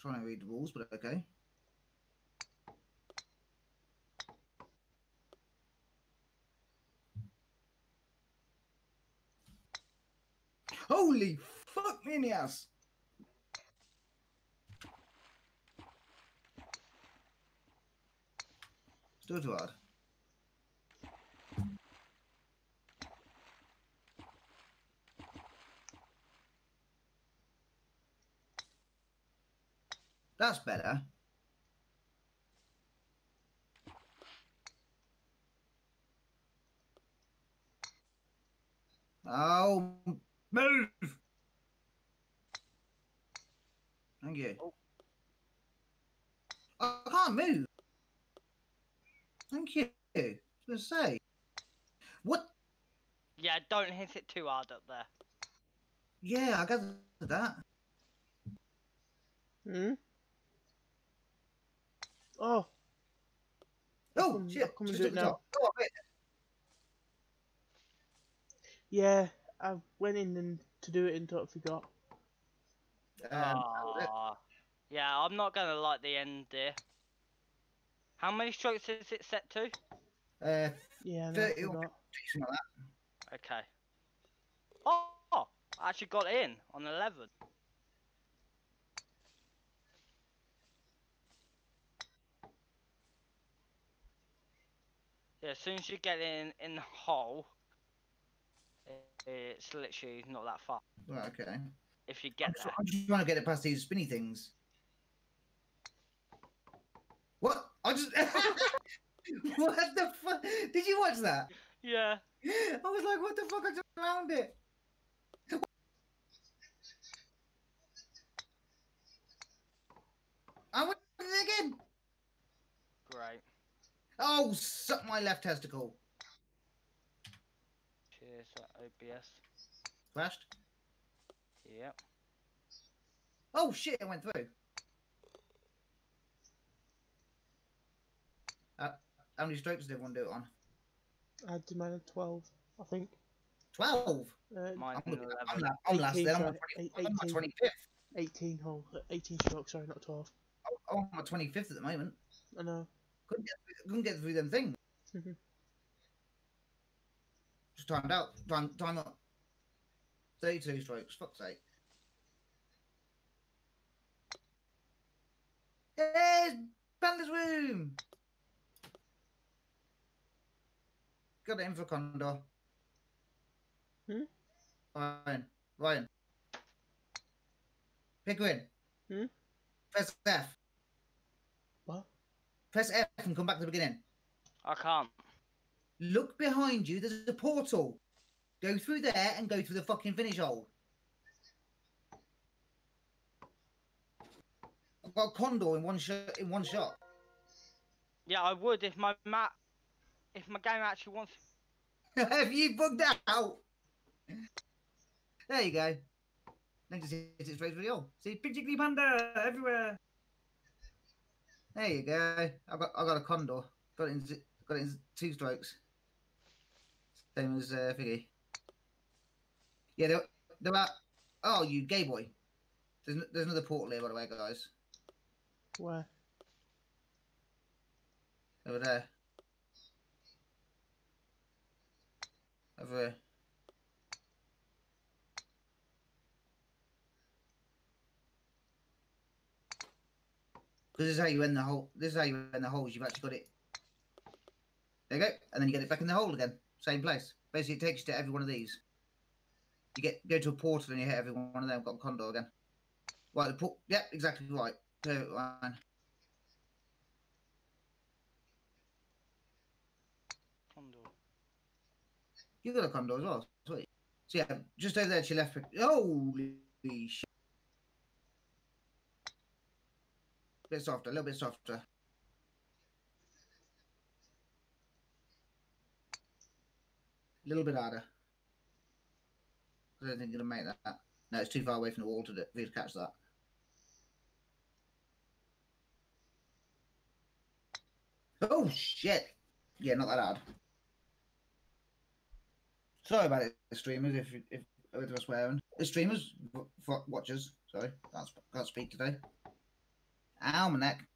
Trying to read the rules, but okay. Holy fuck me in the ass! Still too hard. That's better. Oh, move! Thank you. Oh. I can't move. Thank you. I was going to say. What? Yeah, don't hit it too hard up there. Yeah, I got that. Hmm? Oh, Oh, come- shit. I'll come and do it the now. top. Go on, wait. yeah. I went in and to do it and totally forgot. Um, that was it. Ah, yeah, I'm not gonna like the end there. How many strokes is it set to? Uh, Yeah, no, 30 or forgot. something like that. Okay. Oh, oh, I actually got in on 11. Yeah, as soon as you get in in the hole, it's literally not that far. Right, okay. If you I'm, get tr- there. I'm just trying to get it past these spinny things. What? I just. what the fuck? Did you watch that? Yeah. I was like, what the fuck? I just found it. I went it again. Great. Oh, suck my left testicle. Cheers, OBS. Flashed. Yep. Oh shit! It went through. Uh, how many strokes did everyone do it on? I did mine at 12, I think. Twelve. Uh, Mine's I'm, I'm, la- I'm last 18, then. I'm on eight- 20, I'm on 25th. 18 hole, uh, 18 strokes, sorry, not 12. I'm on 25th at the moment. I know. Couldn't get, couldn't get through them things. Mhm. Just timed out. Time, time up. 32 strokes. Fuck's sake. There's Panda's room. Got it in for Condor. Hmm? Ryan. Ryan. Pickering. Hmm? Press F. Press F and come back to the beginning. I can't. Look behind you. There's a portal. Go through there and go through the fucking finish hole. I've got a condor in one shot. In one shot. Yeah, I would if my map, if my game actually wants. Have you bugged out? There you go. Then just hit it straight through the hole. See, Piggly Panda everywhere. There you go. I got I got a condor. Got it in got it in two strokes. Same as uh, Figgy. Yeah, they're, they're out. Oh, you gay boy. There's, there's another portal here, by the way, guys. Where? Over there. Over here. Because this is how you end the hole. This is how you end the holes. You've actually got it. There you go, and then you get it back in the hole again. Same place. Basically, it takes you to every one of these. You get go to a portal and you hit every one of them. Got a condor again. Right, the port. Yep, exactly right. Perfect line. Condor. You got a condor as well. Sweet. So yeah, just over there to your left. Holy shit. Bit softer, a little bit softer. A little bit harder. I don't think you're gonna make that. No, it's too far away from the wall to, do, for you to catch that. Oh shit! Yeah, not that hard. Sorry about it, streamers. If if if we're swearing, the streamers, watchers. Sorry, can't can't speak today. Ow, my neck.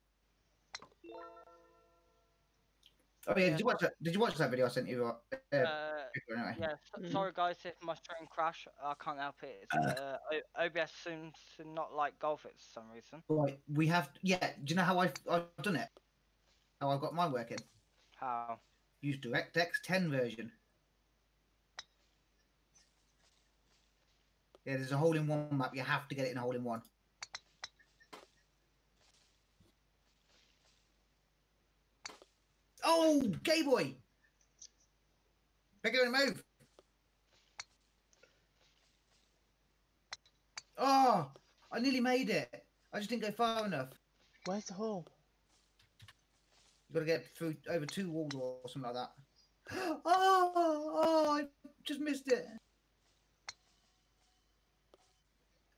Oh yeah, did you watch that? Did you watch that video I sent you? Uh, Uh, anyway. yeah, s- Mm. sorry guys if my stream crash. I can't help it. Uh, OBS seems to not like golf it for some reason. Right, we have. Yeah, do you know how I've, I've done it? How I've got mine working? How? Use DirectX 10 version. Yeah, there's a hole in one map. You have to get it in a hole in one. Oh, gay boy! Bigger and move. Oh, I nearly made it. I just didn't go far enough. Where's the hole? You've gotta get through over two walls or something like that. Oh, oh, I just missed it.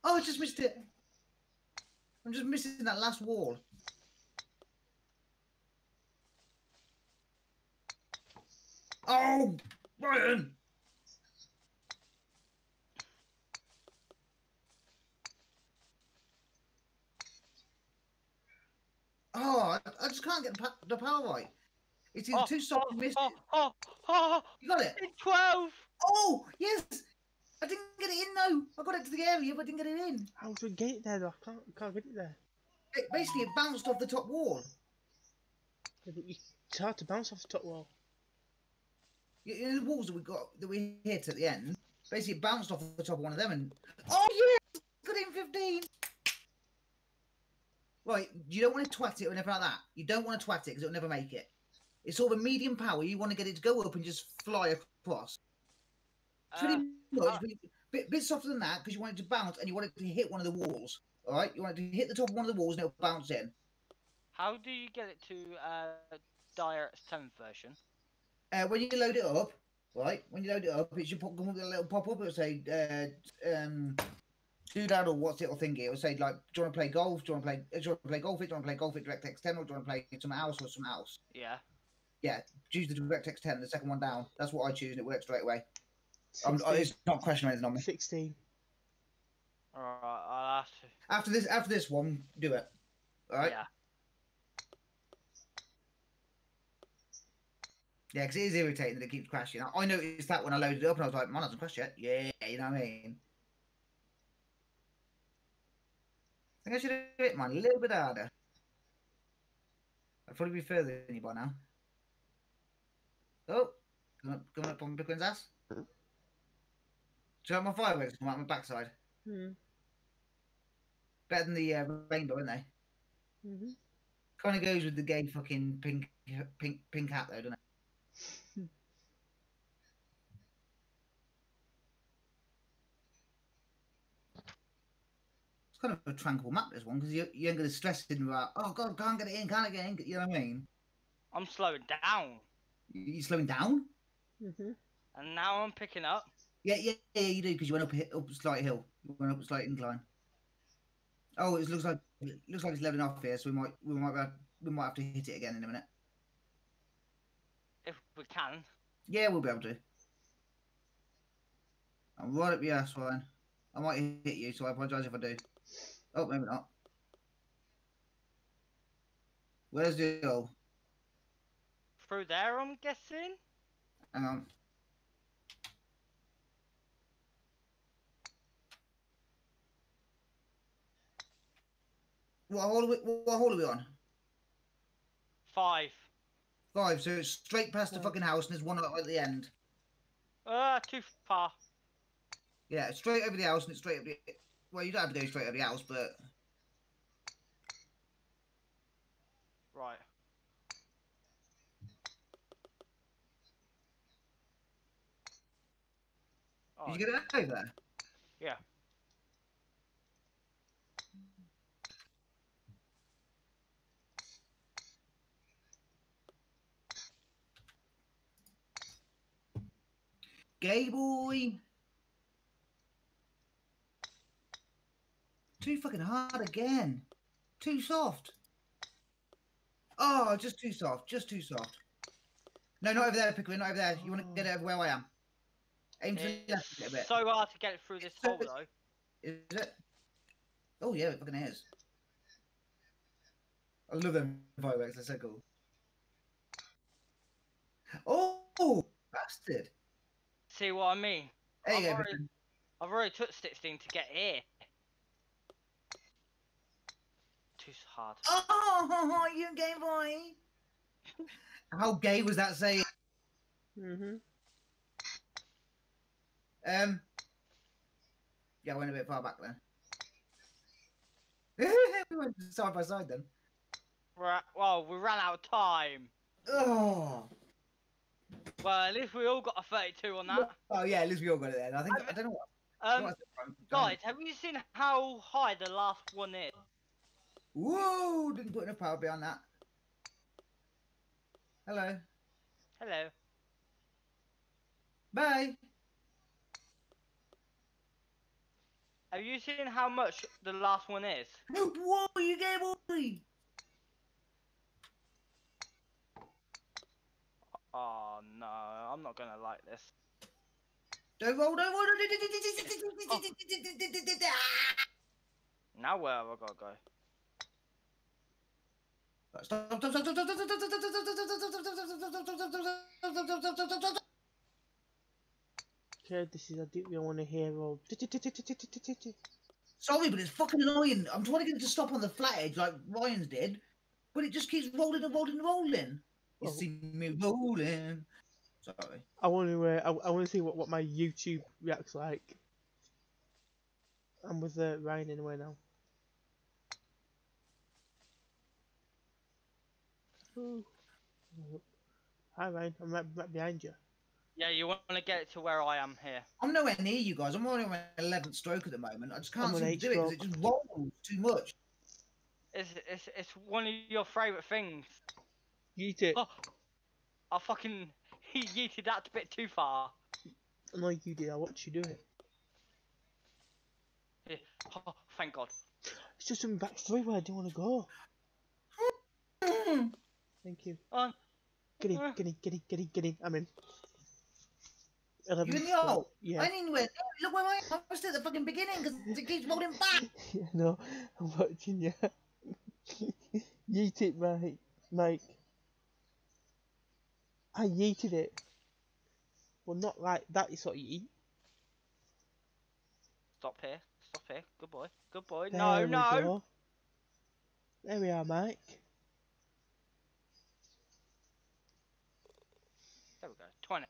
Oh, I just missed it. I'm just missing that last wall. Oh, Brian! Oh, I, I just can't get the power right. It's either Oh, too soft oh, and missed oh, it. oh, oh, You got it? in 12! Oh, yes! I didn't get it in though. I got it to the area, but I didn't get it in. How do we get it there though? I can't, can't get it there. It, basically, it bounced off the top wall. Yeah, It's hard to bounce off the top wall. You know the walls that we got that we hit at the end. Basically, it bounced off the top of one of them, and oh yes, got in fifteen. Right, you don't want to twat it or anything like that. You don't want to twat it because it'll never make it. It's sort of a medium power. You want to get it to go up and just fly across. Uh, Pretty much, uh, but bit, bit softer than that because you want it to bounce and you want it to hit one of the walls. All right, you want it to hit the top of one of the walls and it'll bounce in. how do you get it to uh, Dire's 10th version? Uh, when you load it up, right? When you load it up, it should pop, come up with a little pop up. It'll say, uh, um, do that or what's it or thingy. It'll say like, do you want to play golf? Do you want to play? Do you want to play golf? It? Do you want to play golf? It DirectX 10 or do you want to play something else or something else? Yeah. Yeah, choose the DirectX 10, the second one down. That's what I choose, and it works straight away. I'm, 16. it's not questioning anything on me. 16. Alright, I'll have to. After this, after this one, do it. All right. Yeah. Yeah, because it is irritating that it keeps crashing. I, I noticed that when I loaded it up, and I was like, "Man, hasn't crashed yet." Yeah, you know what I mean. I think I should have hit mine a little bit harder. I'd probably be further than you by now. Oh, coming up, coming up on Bitcoin's ass. Do you have my fireworks come out my backside? Hmm. Better than the uh, rainbow, aren't they? hmm Kind of goes with the gay fucking pink, pink, pink hat, though, doesn't it? It's kind of a tranquil map, this one, because you, you ain't going to stress it about, oh, God, can't get it in, can't get it in. You know what I mean? I'm slowing down. You're slowing down? hmm And now I'm picking up. Yeah, yeah, yeah, you do, because you went up a, up a slight hill. You went up a slight incline. Oh, it looks like it looks like it's leveling off here, so we might we might have, we might have to hit it again in a minute. If we can. Yeah, we'll be able to. I'm right up your ass, fine. I might hit you, so I apologise if I do. Oh, maybe not. Where's the hole? Through there, I'm guessing? Hang on. What hole are we, what hole are we on? Five. Five, so it's straight past the fucking house and there's one at the end. Uh, too far. Yeah, straight over the house and it's straight up the... Well, you don't have to go straight over the house, but... Right. Oh, Did you oh. get it over there? Yeah. Gay boy! Too fucking hard again. Too soft. Oh, just too soft. Just too soft. No, not over there, Pickering. Not over there. You want to get it over where I am. Aim to the left a little bit. so hard to get it through this So- hole, though. Is it? Oh, yeah, it fucking is. I love them fireworks. They're so cool. Oh, bastard! See what I mean? There you I've go. already-. I've already took 16 to get here. Too hard. Oh, you gay boy! How gay was that saying? Mm-hmm. Um. Yeah, I went a bit far back then. we went side by side then. Right, well, we ran out of time. Oh. Well, at least we all got a 32 on that. Oh yeah, at least we all got it then. I think I don't know what. Um, what guys, have you seen how high the last one is? Whoa! Didn't put enough power behind that. Hello. Hello. Bye. Have you seen how much the last one is? Whoa, you gave boy! Oh no, I'm not gonna like this. Don't roll, don't roll. Oh. Now where have I gotta go? Stop, stop, stop, stop, stop, stop, stop, stop, stop, stop, stop, stop, stop, stop, stop. Okay, this is I do really want to hear all. Sorry, but it's fucking annoying. I'm trying to get it to stop on the flat edge like Ryan's did, but it just keeps rolling and rolling and rolling. You Oh. see me rolling. Sorry. I want to. Uh, I, I want to see what, what my YouTube reacts like. I'm with uh, Ryan anyway now. Ooh. Hi Ryan, I'm right, right behind you. Yeah, you want to get it to where I am here. I'm nowhere near you guys. I'm only on my 11th stroke at the moment. I just can't seem to eight do it because it just rolls too much. It's it's it's one of your favourite things. Yeet it. Oh, I fucking he yeeted that a bit too far. I know you did. I watched you do it. Yeah. Oh, thank God. It's just something back through where I didn't want to go. Thank you. Um, Get in, get in, get in, get in, get in. I'm in. You 11 in the hole? Yeah. I didn't win. Look where I am. I was at the fucking beginning because it keeps rolling back. Yeah, no, I'm watching you. Yeet it, mate. Mike. I yeeted it. Well, not like that, it's what you eat. stop here. Stop here. Good boy. Good boy. There no, we no. go. There we are, Mike. There we go. 20.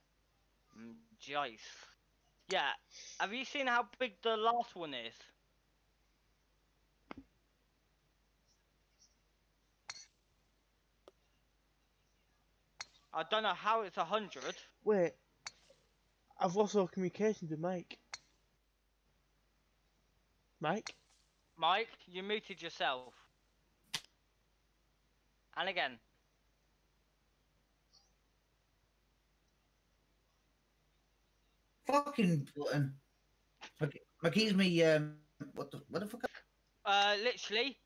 Mm, Jice. Yeah. Have you seen how big the last one is? I don't know how it's a hundred. Wait. I've lost all communications with Mike. Mike? Mike, you muted yourself. And again. Fucking button. Okay, my keys me. Um, what the what the fuck? Uh, literally,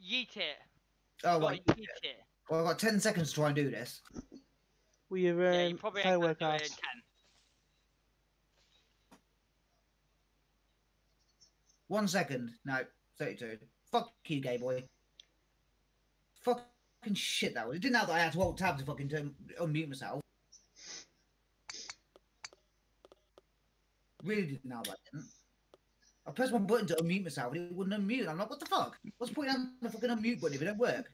yeet it. Oh Gotta wait. yeet it. Well, I've got ten seconds to try and do this. Were you, um, yeah, you probably ain't gonna firework do it in ten. One second. No, thirty-two. Fuck you, gay boy. Fucking shit that was. It didn't help that I had to hold tab to fucking turn, unmute myself. Really didn't help that didn't. I pressed one button to unmute myself and it wouldn't unmute. I'm like, what the fuck? What's the point on the fucking unmute button if it don't work?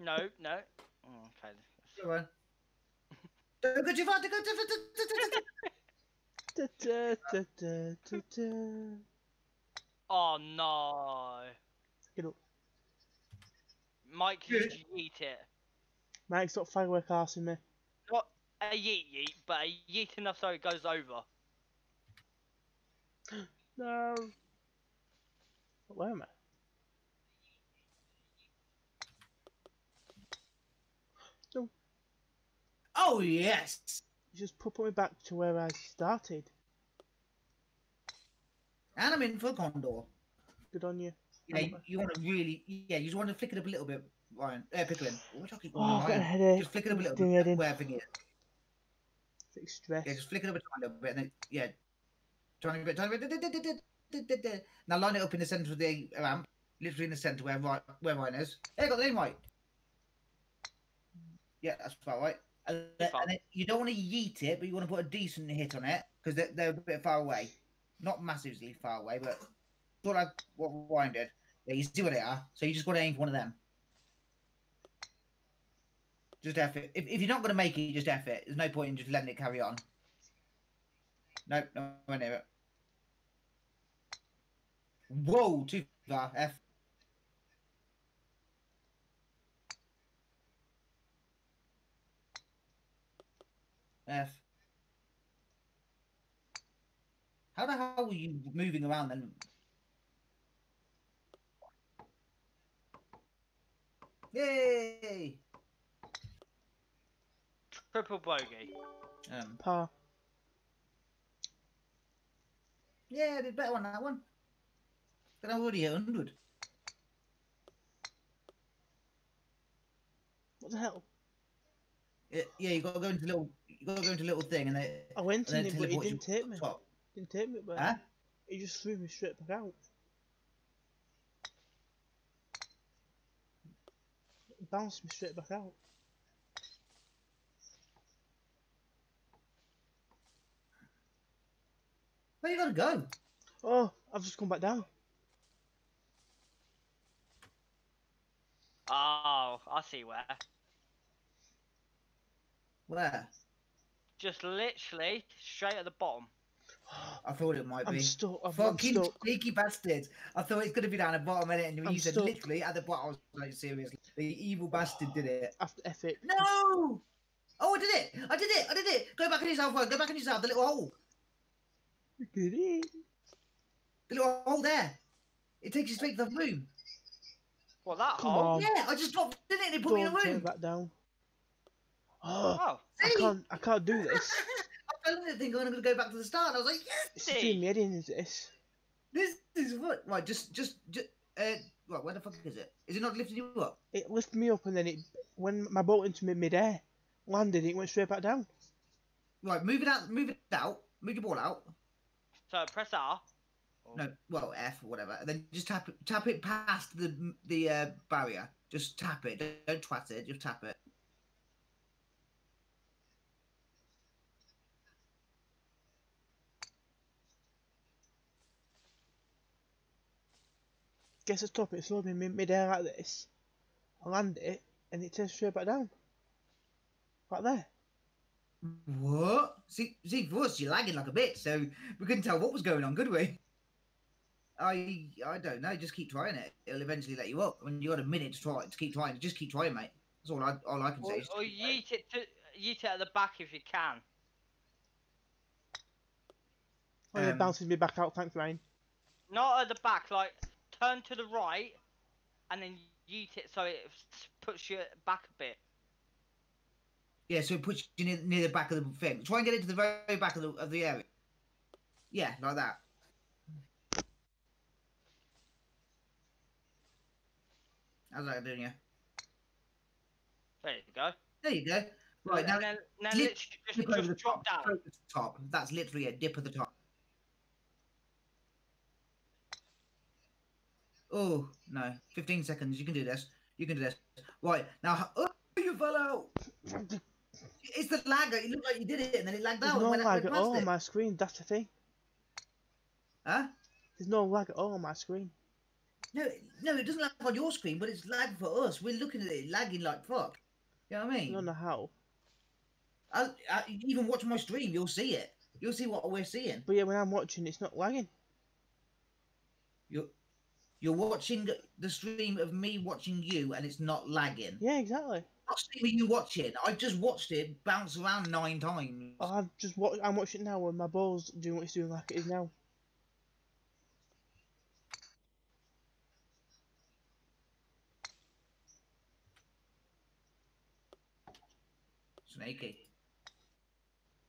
No, no. Oh, okay. Go on. Don't go too far. Don't go too far. Da, da, da, da, da, da. Oh no. Get up. Mike, you yeet it. Mike, stop firework arsing me. Not a yeet yeet, but a yeet enough so it goes over. No. Where am I? No. Oh yes. You just put me back to where I started. And I'm in for Condor. Good on you. Yeah, you, you want to really, yeah, you just want to flick it up a little bit, Ryan. Uh. What I keep Oh, I've got a headache. Just flick it up a little bit. it in. Where everything is. Bit stress. Yeah, just flick it up a little bit, and then yeah, tiny bit, tiny bit. Now line it up in the centre of the ramp, literally in the centre where Ryan, where Ryan is. I got the name right. Yeah, that's about right. And, and then you don't want to yeet it, but you want to put a decent hit on it because they're, they're a bit far away. Not massively far away, but sort of like what Ryan did. Yeah, you see where they are. So you just got to aim for one of them. Just F it. If, if you're not going to make it, just F it. There's no point in just letting it carry on. Nope, no near it. Whoa, too far. F. F. How the hell were you moving around then? Yay! Triple bogey. Um, Par. yeah, I did better on that one. I already hit 100. What the hell? Yeah, yeah, you got to go into little, you got to go into little thing, and they. I went in it, but he you didn't take me. top. Didn't take me, but Huh? he just threw me straight back out. Bounced me straight back out. Where you gotta go? Oh, I've just come back down. Oh, I see where. Where? Just literally straight at the bottom. I thought it might I'm be. stuck. I'm, I'm Fucking stuck. sneaky bastards! I thought it's gonna be down the bottom, innit? And when I'm you said stuck. literally at the bottom, I was like, seriously, the evil bastard did it. After F it. No! Oh, I did it! I did it! I did it! Go back on yourself, Ryan. Go back on yourself. The little hole. Did it? The little hole there. It takes you straight to the room. Well, that Come hole. on. Yeah, I just dropped in it and it put me in Don't the turn room. back down. Oh, Oh, I can't. I can't do this. I fell in it thinking I'm going to go back to the start. I was like, yes, It's See? doing me head in. Is this? this is what. Right, just, just, just, uh, right, where the fuck is it? Is it not lifting you up? It lifted me up and then it, when my boat into mid midair, landed. It went straight back down. Right, move it out, move it out, move your ball out. so press R. No, well, F or whatever. And then just tap it, tap it past the the uh, barrier. Just tap it. Don't, don't twat it. Just tap it. Guess the top. It slowed me mid-air like this. I land it and it turns straight back down. Right there. What? See, see, for us, you're lagging like a bit, so we couldn't tell what was going on, could we? I, I don't know. Just keep trying it. It'll eventually let you up. When you got a minute to try it, to keep trying. Just keep trying, mate. That's all I, all I can say. Or, is or yeet it to yeet it at the back if you can. Oh, it Um, bounces me back out. Thanks, Ryan. Not at the back, like turn to the right, and then yeet it so it puts you back a bit. Yeah, so it puts you near, near the back of the thing. Try and get it to the very back of the of the area. Yeah, like that. How's that doing you? There you go. There you go. Right now, and then, then literally just, dip over the just drop top. down. The top. That's literally a dip at the top. Oh no! Fifteen seconds. You can do this. You can do this. Right now. Oh, you fell out. It's the lag. It looked like you did it, and then it lagged There's out. no and went, lag at past all on my screen. That's the thing. Huh? There's no lag at all on my screen. No, no, it doesn't lag on your screen, but it's lag for us. We're looking at it lagging like fuck. You know what I I mean? don't know how. I, I, even watch my stream, you'll see it. You'll see what we're seeing. But yeah, when I'm watching, it's not lagging. You're, you're watching the stream of me watching you, and it's not lagging. Yeah, exactly. What stream are you watching? I just watched it bounce around nine times. I've just watch. I'm watching it now when my ball's doing what it's doing like it is now. Sneaky.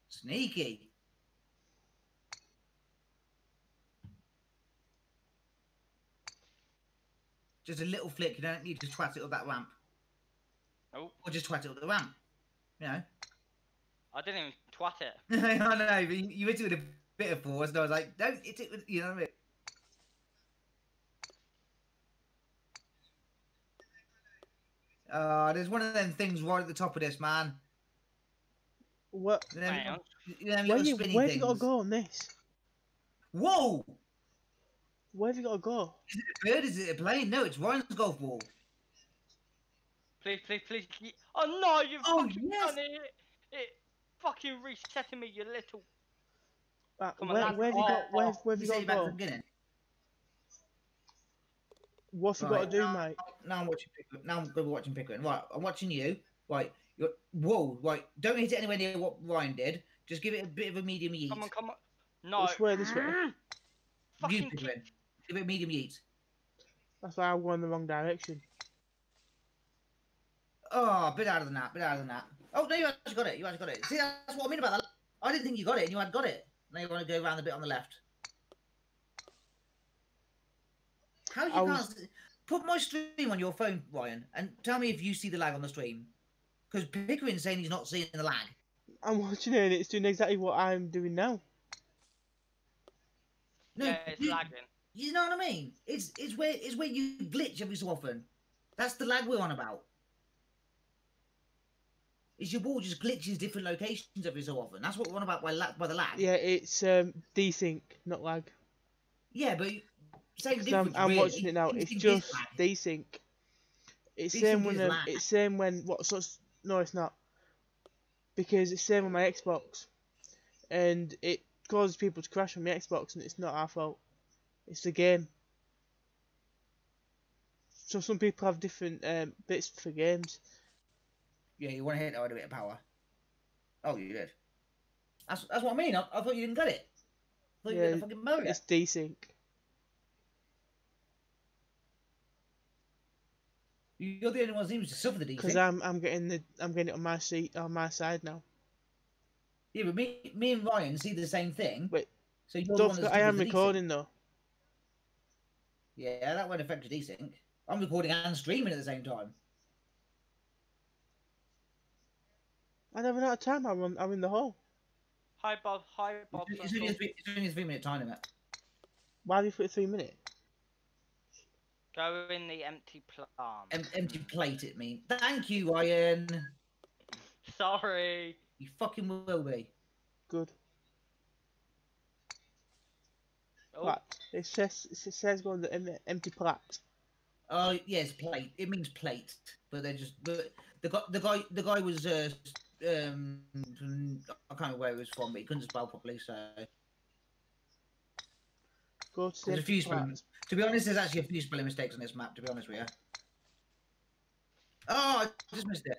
Sneaky. Just a little flick, you don't need to twat it up that ramp. Nope. Or just twat it up the ramp. You know? I didn't even twat it. I know, but you, you hit it with a bit of force, and I was like, don't hit it with, you know what I mean? Uh, there's one of them things right at the top of this, man. What? Them, Hang on. them Where you, where have you got to go on this? Whoa! Where have you got to go? Is it a bird? Is it a plane? No, it's Ryan's golf ball. Please, please, please. ye- Oh no, you Oh, fucking yes. done it. It fucking resetting me, you little. Right, Come on, where, lads. where have you got? Where, oh, where have You you say got back to the go? beginning. What have you got Right. to do, mate? Now I'm watching Pickering. Now I'm going to be watching Pickering. Right, I'm watching you. Right, you're, whoa, right. Don't hit it anywhere near what Ryan did. Just give it a bit of a medium yeet. Come on, come on. No. Which way, this way? Mm. You Fucking Pickering. Give it a medium yeet. That's why I went going the wrong direction. Oh, a bit out of the net, bit out of the net. Oh, no, you actually got it. You actually got it. See, that's what I mean about that. I didn't think you got it, and you had got it. Now you want to go around the bit on the left. How you I can't was- put my stream on your phone, Ryan, and tell me if you see the lag on the stream. Because Pickering's saying he's not seeing the lag. I'm watching it and it's doing exactly what I'm doing now. No, yeah, it's you, lagging. you know what I mean? It's it's where it's where you glitch every so often. That's the lag we're on about. Is your ball just glitches different locations every so often? That's what we're on about by, la- by the lag. Yeah, it's um, desync, not lag. Yeah, but same 'Cause I'm. I'm really. watching it now. Desync It's just desync. It's Desync same when um, lag. it's same when what sort? No, it's not. Because it's same on my Xbox, and it causes people to crash on my Xbox, and it's not our fault. It's the game. So some people have different um, bits for games. Yeah, you want to hit it with a bit of power. Oh, you did. That's that's what I mean. I, I thought you didn't get it. I thought you Yeah, got the fucking motor. It's desync. You're the only one who seems to suffer the Because. I'm I'm getting the I'm getting it on my seat on my side now. Yeah, but me, me and Ryan see the same thing. Wait, so you're Don't one that forget, I am the recording though. Yeah, that won't affect your desync. I'm recording and streaming at the same time. I never out of time. I'm on, I'm in the hole. Hi, Bob. Hi, Bob. It's only, a three, it's only a three minute time limit. Why have you put three minutes? Go in the empty plant. Em- empty plate, it means. Thank you, Ryan. Sorry. You fucking will be. Good. Oh, Right. It says it says go on the em- empty plat. Oh yes, plate. It means plate, but they're just. But the guy, the guy, the guy was. Uh, um, I can't remember where he was from, but he couldn't spell properly. So Go to there's a few spelling. To be honest, there's actually a few spelling mistakes on this map. To be honest with you. Oh, I just missed it.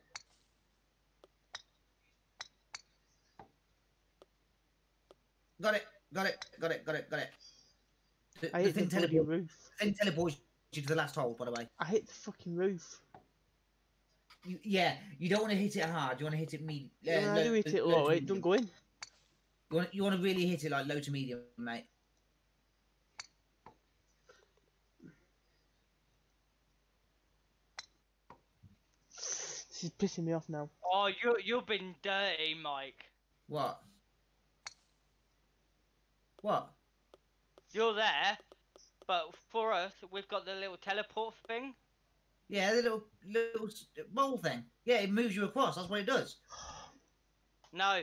Got it. Got it. Got it. Got it. Got it. The, I the hit the thing, bloody teleport, roof. thing teleports you to the last hole, by the way. I hit the fucking roof. You, yeah, you don't want to hit it hard. You want to hit it medium. Yeah, I do hit it low. It don't go in. You want, you want to really hit it like low to medium, mate. Is pissing me off now. oh, you you've been dirty, Mike. What? What? You're there, but for us, we've got the little teleport thing. Yeah, the little little s- bowl thing. Yeah, it moves you across. That's what it does. No,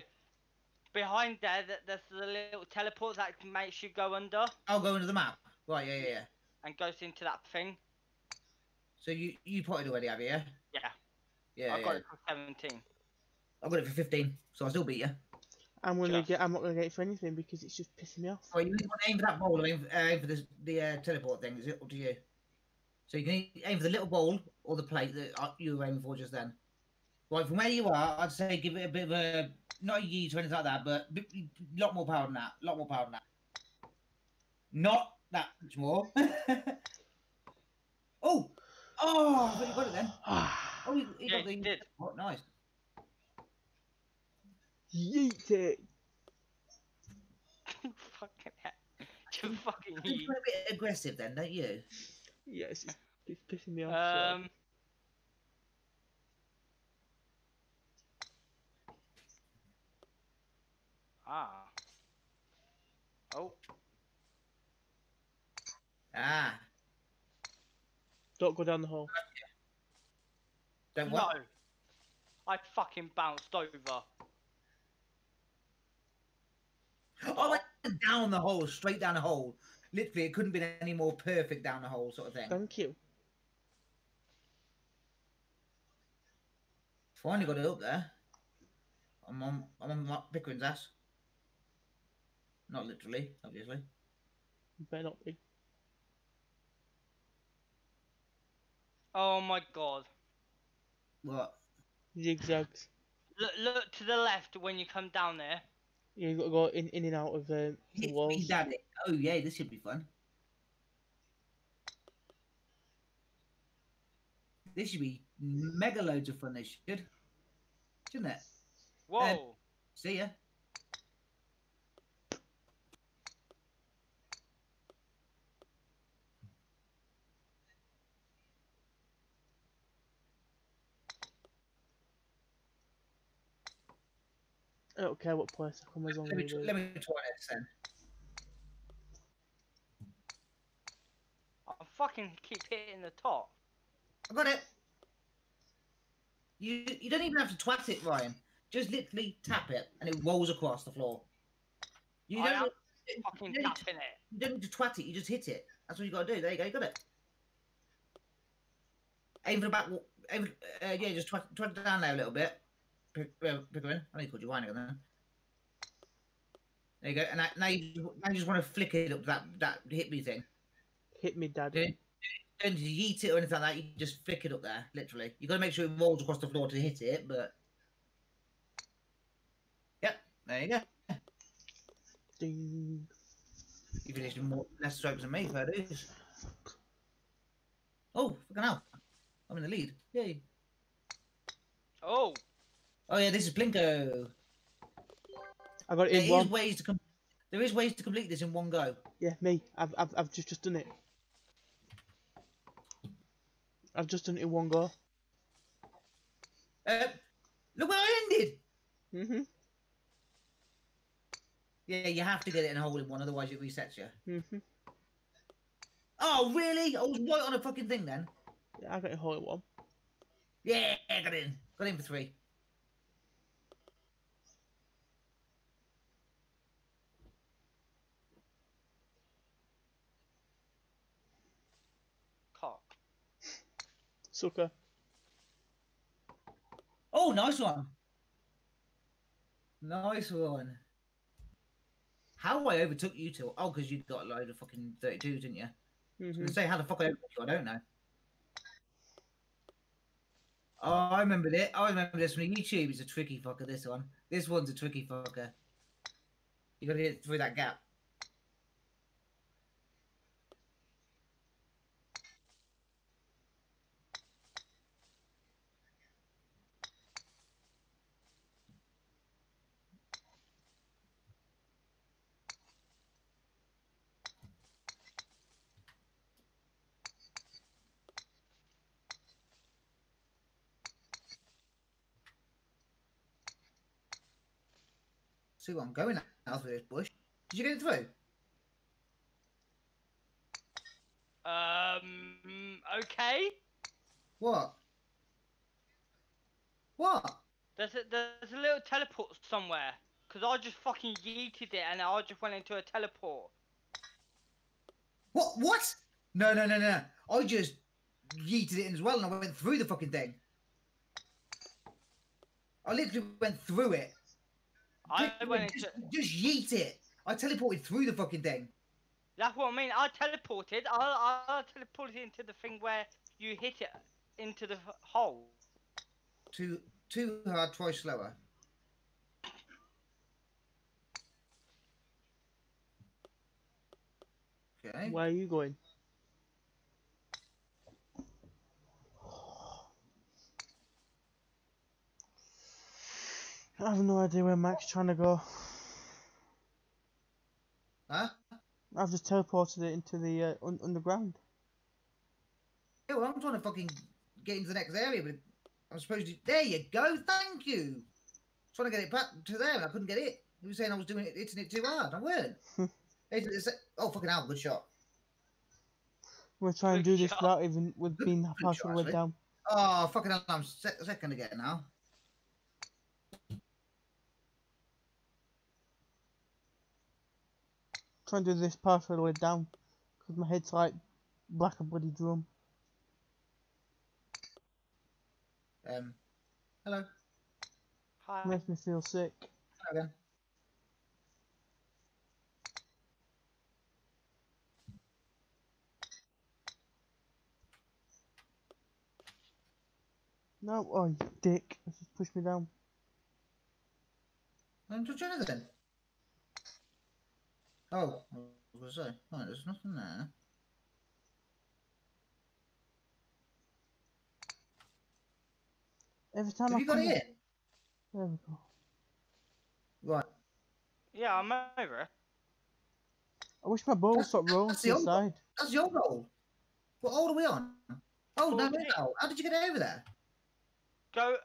behind there, th- there's the little teleport that makes you go under I'll go into the map. Right, yeah, yeah, yeah. and goes into that thing. So you you put it already, have you? Yeah. Yeah, Yeah. I yeah. got it for 17. I got it for fifteen, so I still beat you. I'm gonna Just- get. I'm not gonna get it for anything because it's just pissing me off. Well, you want to aim for that bowl or aim for, uh, aim for this, the uh, teleport thing. Is it up to you? So you can aim for the little bowl or the plate that uh, you were aiming for just then. Right, from where you are, I'd say give it a bit of a not a yeet or anything like that, but a lot more power than that. A lot more power than that. Not that much more. oh, oh! I thought you got it then. Oh, he, he Yeah, got the. he did. Oh, nice. Yeet it. fucking heck. You fucking You yeet. a bit aggressive then, don't you? Yes, it's, it's pissing me off. so- Um. Ah. Oh, Ah, Don't go down the hole. Don't No. what? I fucking bounced over. Oh, I went down the hole, straight down the hole. Literally, it couldn't have been any more perfect down the hole, sort of thing. Thank you. Finally got it up there. I'm on, I'm on Mark Pickering's ass. Not literally, obviously. Better not be. Oh my god. What? Zigzags. Look, look to the left when you come down there. Yeah, you got to go in, in and out of the Hit me, walls. daddy. Oh, yeah, this should be fun. This should be mega loads of fun, this should. Shouldn't it? Whoa. See ya. I don't care what place I come as long Let me, as tr- I let me try this then. I fucking keep hitting the top. I got it. You you don't even have to twat it, Ryan. Just literally tap it, and it rolls across the floor. You I don't, am you fucking don't need tapping it. you don't need to twat it. You just hit it. That's what you got to do. There you go. You got it. Aim for the back. Aim, uh, yeah, just twat, twat it down there a little bit. Pick, Pickering. I need to call you Ryan again. Then. There you go. And now, now you now you just want to flick it up that that hit me thing. Hit me, dad. Yeah. Don't yeet it or anything like that. You just flick it up there, literally. You got to make sure it rolls across the floor to hit it, but. Yep, there you go. Ding. You finished with more less strokes than me, fair dues. Oh, fucking hell. I'm in the lead. Yay. Oh, Oh yeah, this is Plinko. I got it There in is one. ways to there is ways to complete this in one go. Yeah, me. I've, I've, I've just, just done it. I've just done it in one go. Uh, look where I ended. hmm Yeah, you have to get it in a hole in one, otherwise it resets you. hmm Oh really? I was right on a fucking thing then. Yeah, I got a hole in one. Yeah, I got in. Got in for three. Sucker. Oh, nice one. Nice one. How I overtook you two? Oh, because you got a load of fucking 32s, didn't you? Hmm gonna say how the fuck I overtook you, I don't know. Oh, I remember it. I remember this one. YouTube. is a tricky fucker, this one. This one's a tricky fucker. You gotta get through that gap. I'm going now through this bush. Did you get it through? Um, okay. What? What? There's a, there's a little teleport somewhere. Because I just fucking yeeted it and I just went into a teleport. What? What? No, no, no, no. I just yeeted it in as well and I went through the fucking thing. I literally went through it. I Just- went just, into. just yeet it. I teleported through the fucking thing. That's what I mean. I teleported. I, I teleported into the thing where you hit it into the hole. Too too hard, twice slower. Okay. Where are you going? I have no idea where Mike's trying to go. Huh? I've just teleported it into the uh, un- underground. Yeah, well, I'm trying to fucking get into the next area, but I'm supposed to. There you go. Thank you. I'm Trying to get it back to there, and I couldn't get it. He was saying I was doing it, hitting it too hard. I weren't. It's- it's- oh, fucking hell, good shot. We're trying to Good do this shot. without even with Good- being good partially shot, way down. Oh, fucking hell, I'm sec- second again now. I'm trying to do this path all the way down. Because my head's like black and bloody drum. Um, hello. Hi. Makes me feel sick. Hello again. No, oh you dick. This just pushed me down. I'm just trying then. Oh, I was gonna oh, there's nothing there. Every time Have I you got it in- in? There we go. Right. Yeah, I'm over it. I wish my ball would That's- stop rolling that's to the the old side. That's your roll. What hole are we on? Oh, no, no, no. How did you get over there? Go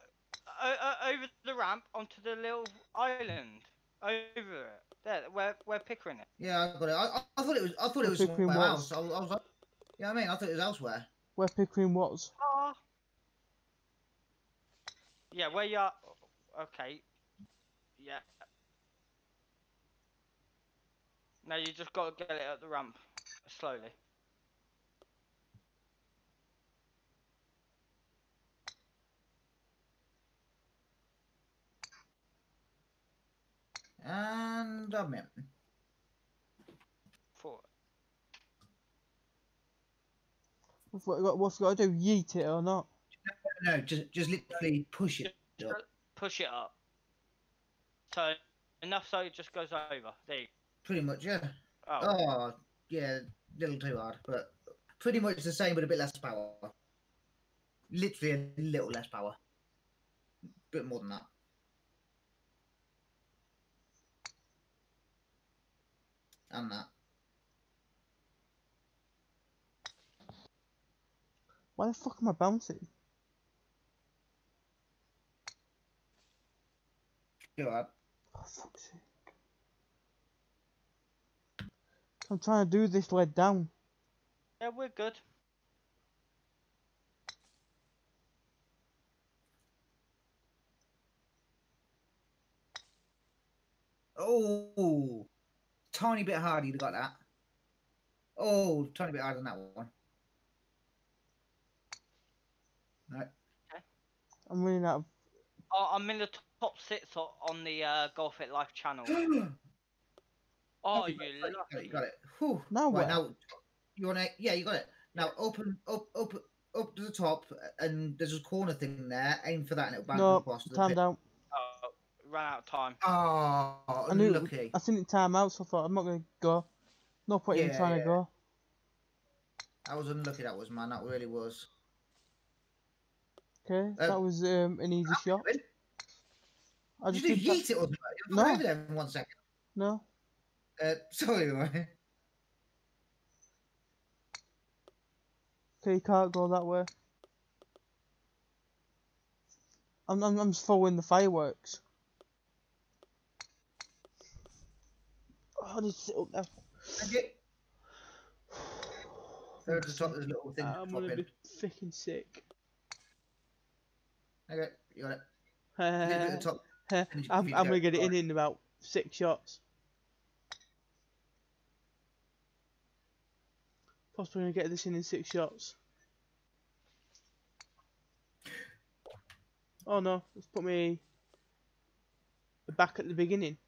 uh, uh, over the ramp onto the little island. Over it. There, where where Pickering it. Yeah, I got it. I, I, I thought it was. I thought it was Pickering somewhere was. else. I, was- I was like, yeah, I mean, I thought it was elsewhere. Where Pickering was. Ah. Yeah, where you are. Okay. Yeah. Now you just got to get it up the ramp slowly. And I'm in. Forward. What's what, got- what's got to do? Yeet it or not? No, just just literally push it. Just up. push it up. So enough so it just goes over. There you Pretty much, yeah. Oh, Oh, yeah, little too hard, but pretty much the same, but a bit less power. Literally a little less power. Bit more than that. And that. Why the fuck am I bouncing? Go on. Oh, fuck's sake. I'm trying to do this leg down. yeah, we're good. Oh, tiny bit harder. You'd have got that. Oh, tiny bit harder than that one. No. I'm running out of. Oh, I'm in the top six on the uh, Golf It Life channel. Oh, you you got it. You got it. You got it. Whew. Now right, where? now you want to? Yeah, you got it. Now open up, up, up to the top, and there's a corner thing there. Aim for that, and it'll bounce No, across to the time down. Ran out of time. Oh, I knew. unlucky. I seen it time out, so I thought I'm not gonna go. No point in trying yeah. to go. I was unlucky. That was man. That really was. Okay, Uh, that was um, an easy shot. Did I just you did that. it or something? You No. no. over there in one second. No, Uh, sorry, Roy. okay, you can't go that way. I'm, I'm, I'm just following the fireworks. I need to sit up now. Thank you. There at the top, there's a little thing to I'm gonna in. be freaking sick. Okay, you got it. Leave it at the top. and I'm, I'm gonna get it in in about six shots. Possibly gonna get this in in six shots. Oh no, let's put me back at the beginning.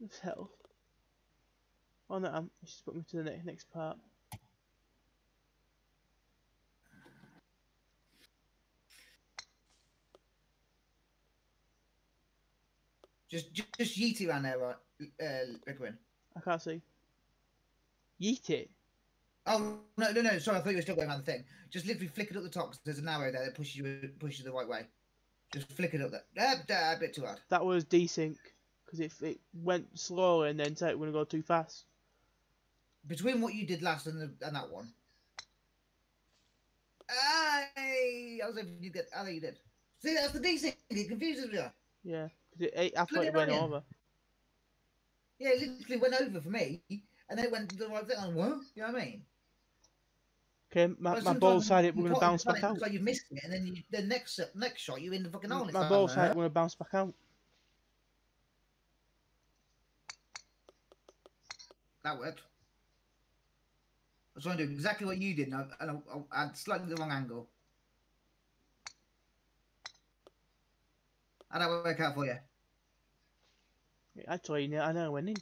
The hell? Oh no, um, let's just put me to the next next part. Just, just, just yeet it around there, right? Uh, Rickman. I can't see. Yeet it. Oh no, no, no! Sorry, I thought you were still going around the thing. Just literally flick it up the top. 'cause there's an arrow there that pushes you, pushes you the right way. Just flick it up there. Ah, ah, a bit too hard. That was desync because if it went slowly and then said it gonna go too fast. Between what you did last and, the, and that one. Aye, I was hoping you get. I think you did. See, that's the desync. It confuses me. Yeah, because it, it, I thought it went over. Yeah, it literally went over for me, and then it went to the right thing. I'm, what? You know what I mean? Okay, my, Well, my ball side, it you we're gonna bounce back out. like you've missed it, and then you, the next next shot you in the fucking hole. My ball side, we're gonna bounce back out. That worked. I was trying to do exactly what you did, and I, and I, I had slightly the wrong angle. How'd that work out for you? I told you, I know I went in.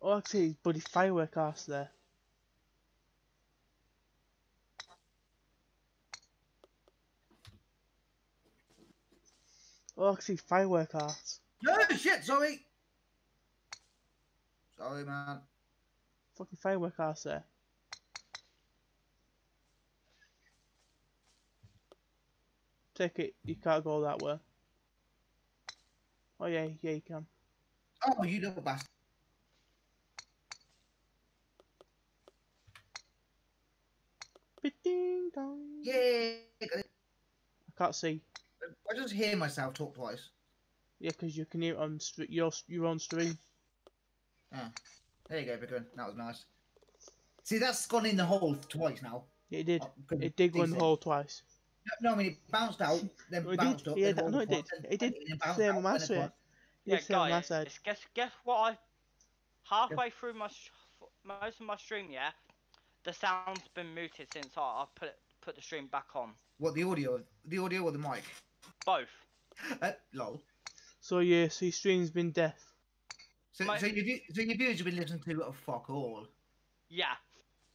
Oh, I see, his bloody firework arse there. Oh, I can see firework arse. No shit, sorry. Sorry, man. Fucking firework arse there. Take it, you can't go that way. Oh yeah, yeah you can. Oh, you little bastard. Ding dong. Yeah. I can't see. I just hear myself talk twice. Yeah, 'cause you can hear it on stre- your your own stream. Ah, There you go, Pickering. That was nice. See, that's gone in the hole twice now. Yeah, it did. Oh. It did go in the hole twice. No, I mean, it bounced out, then it did. bounced up. Yeah, then that- no, it did. It did. then bounced Same out, on my side. Yeah, Yeah, same on my guys, side. it's- guess guess what I halfway through my sh- most of my stream, yeah, the sound's been muted since I, I put it, put the stream back on. What, the audio? The audio or the mic? Both. Uh, lol. So yeah, so your stream's been deaf. So, My... so, your, so your viewers have been listening to oh, fuck all. Yeah.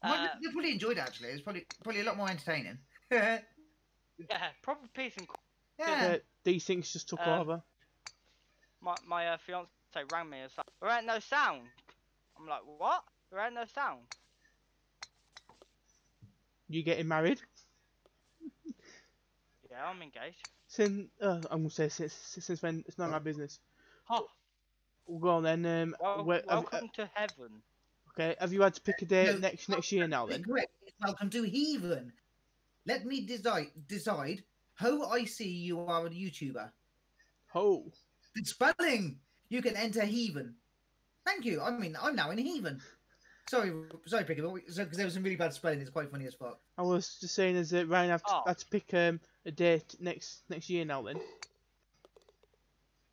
Well, Uh, they probably enjoyed it, actually. It's probably probably a lot more entertaining. yeah. yeah. Proper peace and. qu- Uh, these things just took Um, over. My my uh, fiance rang me and said, "There ain't no sound." I'm like, "What? There ain't no sound." You getting married? Yeah, I'm engaged. Since uh, I'm gonna say since since when it's not my business. Oh, We'll go on then. Um, well, where, have, uh, welcome to heaven. okay, have you had to pick a date No, next next year now then? Correct. Welcome to Heathen. Let me decide decide how I see you are a YouTuber. Oh, The spelling. You can enter Heathen. Thank you. I mean, I'm now in Heathen. Sorry, sorry, Picker, because there was some really bad spelling. It's quite funny as fuck. I was just saying, is that Ryan have to, Oh. had to pick um a date next next year now then?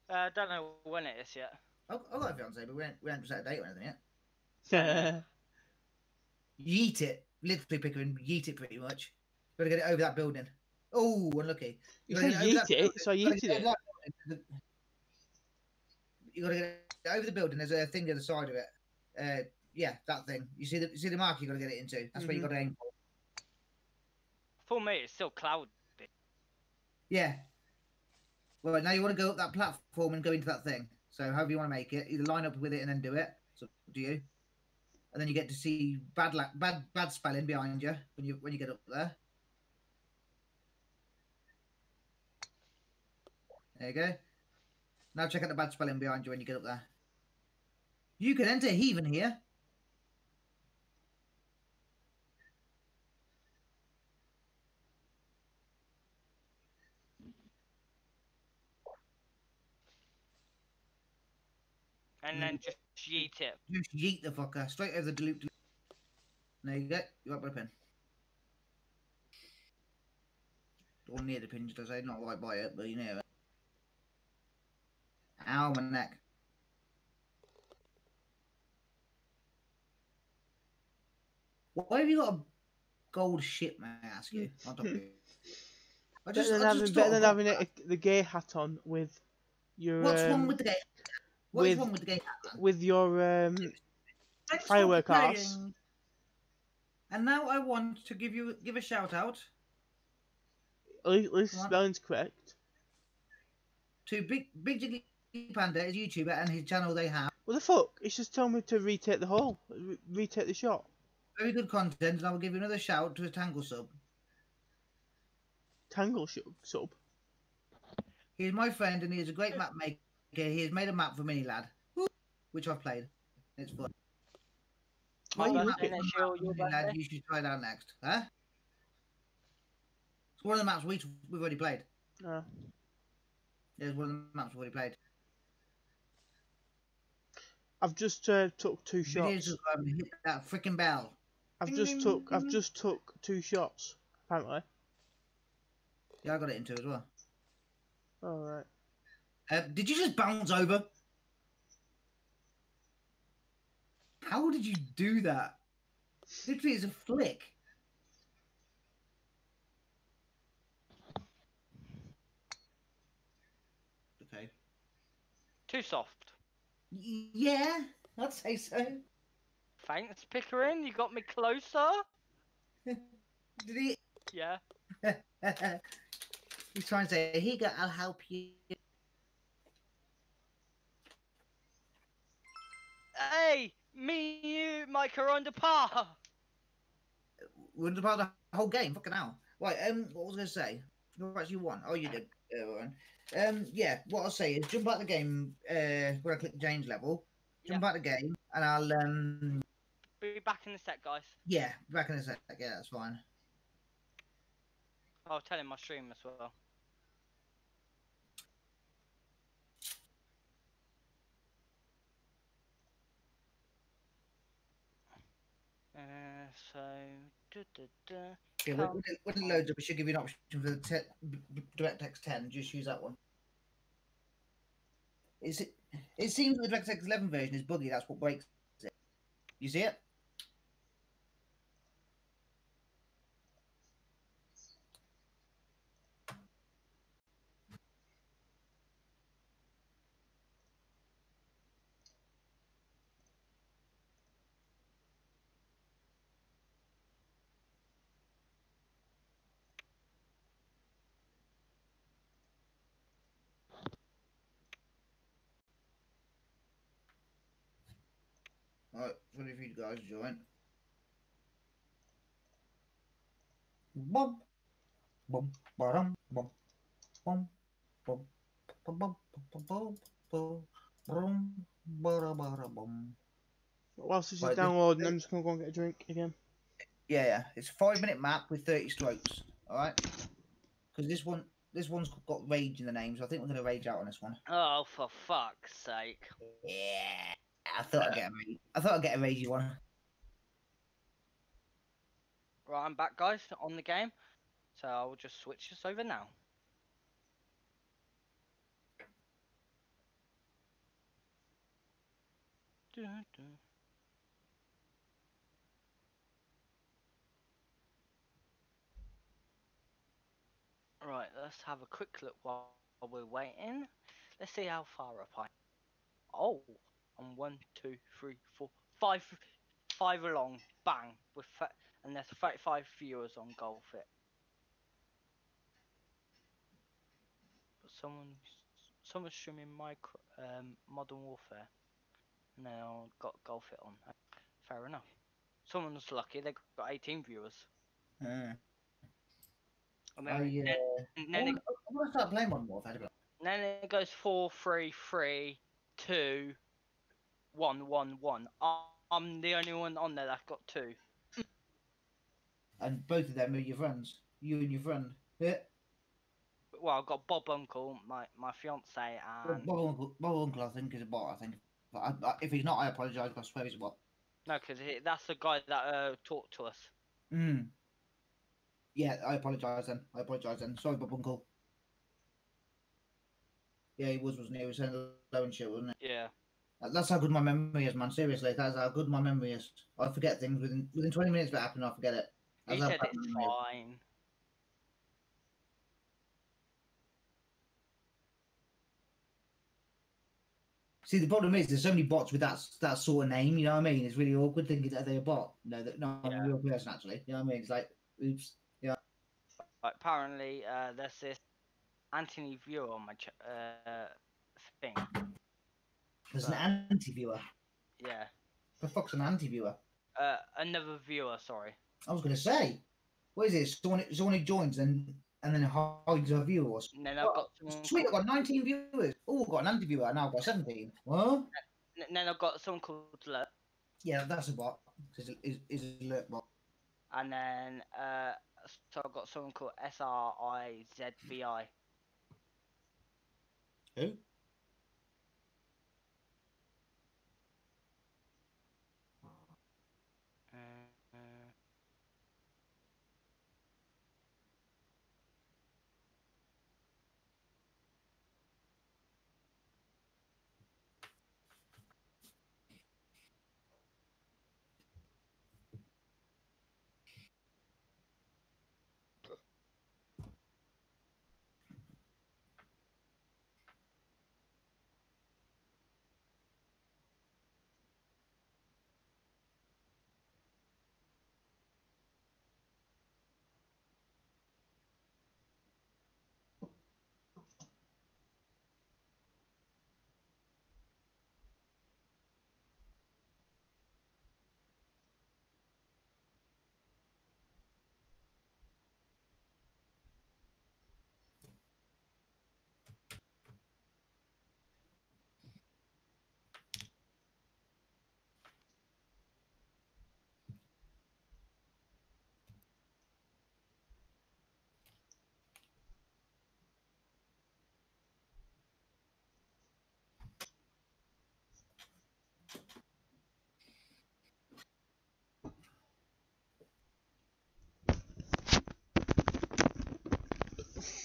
Uh, I don't know when it is yet. I, I got a fiance, but we haven't, we haven't set a date or anything yet. Yeah. Yeet it, literally, Picker, and yeet it pretty much. Gotta get it over that building. Oh, unlucky. You gotta said get over yeet that it, building. so I Gotta yeeted get it. over that. You gotta get it over the building. There's a thing to the side of it. Uh, yeah, that thing. You see the you see the mark you gotta get it into. That's where you Mhm. gotta aim for. For me, it's still cloudy. Yeah. Well, now you want to go up that platform and go into that thing. So however you want to make it, either line up with it and then do it. So do you? And then you get to see bad la- bad bad spelling behind you when you when you get up there. There you go. Now check out the bad spelling behind you when you get up there. You can enter Heathen here. And then just yeet it. Just yeet the fucker straight over the delete. There you go. You up with a pin. Or near the pin, should I say? Not right by it, but you near it. Ow, my neck. Why have you got a gold ship, may I ask you? On top of you? I Better than I having, better than having about a, the gay hat on with your. What's um, wrong with the game? What's with- wrong with the game? with your um firework arse. And now I want to give you give a shout out at least, at least the What? spelling's correct. to Big Big Jiggly Panda, his YouTuber, and his channel they have. What the fuck? It's just telling me to retake the hole, re- retake the shot. Very good content, and I will give you another shout to a Tangle sub. Tangle sub. He is my friend, and he is a great map maker. He has made a map for Mini Lad, which I've played. It's fun. Oh, Whole you map look for it. Mini Lad, you should try that next, huh? It's one of the maps we we've already played. Uh, Yeah, it's one of the maps we've already played. I've just uh, took two shots. subscribe and hit that freaking bell. I've Ding, just ding, took I've just took two shots. Apparently. Yeah, I got it into as well. All right. Uh, did you just bounce over? How did you do that? Literally, it's a flick. Okay. Too soft. Y- yeah, I'd say so. Thanks, Pickering. You got me closer. Did he? Yeah. He's trying to say, "Here you go, I'll help you." Me, you, Mike are under par. We're about the whole game. Fucking hell. Right. Um. What was I gonna say? What actually won? Oh, you did. Uh, Warren. um. Yeah. What I'll say is jump out the game. Uh. Where I click James level. Jump out the game, and I'll um. Be back in a sec, guys. Yeah. Back in a sec. Yeah, that's fine. I'll tell him my stream as well. Uh, so, duh, duh, duh. Yeah. Come. When, it, when it loads up, it should give you an option for the te- b- b- DirectX 10. Just use that one. Is it? It seems the DirectX 11 version is buggy. That's what breaks it. You see it? Funny if you guys join. Bum, bum, ba-dum, bum, bum, bum, bum, bum, bum, bum, bum, bum, ba-da, ba-da, bum. Whilst this is Right, this- downloading, I'm just gonna go and get a drink again. Yeah, yeah, it's a five minute map with thirty strokes. All right, because this one, this one's got rage in the name, so I think we're gonna rage out on this one. Oh, for fuck's sake. Yeah, I thought I'd get a rage. I thought I'd get a ragey one. Right, I'm back, guys, on the game. So I'll just switch this over now. Dun, dun. Right, let's have a quick look while we're waiting. Let's see how far up I. Oh, I'm one, two, three, four, five, five along. Bang with fa- and there's 35 viewers on Golfit. But someone, someone's streaming micro, um, Modern Warfare. Now got Golfit on. Fair enough. Someone's lucky. They got 18 viewers. Uh, And then, oh yeah. then, and then, I it, want to start playing Modern Warfare. to be honest. then it goes four, three, three, two, one, one, one. I'm the only one on there that's got two. And both of them are your friends. You and your friend. Yeah. Well, I've got Bob Uncle, my my fiance, and Bob Uncle, Bob Uncle, I think is a bot. I think. But I, I, if he's not, I apologise. I swear he's a bot. no, because that's the guy that uh, talked to us. Mm. Yeah, I apologise then. I apologise then. Sorry, Bob Uncle. Yeah, he was, wasn't he? He was saying hello and shit, wasn't it? Yeah. That's how good my memory is, man. Seriously, that's how good my memory is. I forget things within within 20 minutes of it happening, I forget it. That's how said it's my memory is. fine. See, the problem is there's so many bots with that that sort of name. You know what I mean? It's really awkward thinking that they're a bot. No, that no, I'm a real person actually. You know what I mean? It's like, oops. But apparently, uh, there's this Anthony viewer on my ch- uh, thing. There's an anti-viewer. Yeah. The fuck's an anti-viewer? Uh, another viewer, sorry. I was gonna say, what is it? Someone, someone who joins and and then hides a viewer. Or... And then I've got someone. Sweet, I've got 19 viewers. Oh, I've got an anti-viewer. and Now I've got 17. What? and then I've got someone called Lurt, Yeah, that's a bot. Is is is a alert bot. and then uh, so I've got someone called S R I Z B I. Who?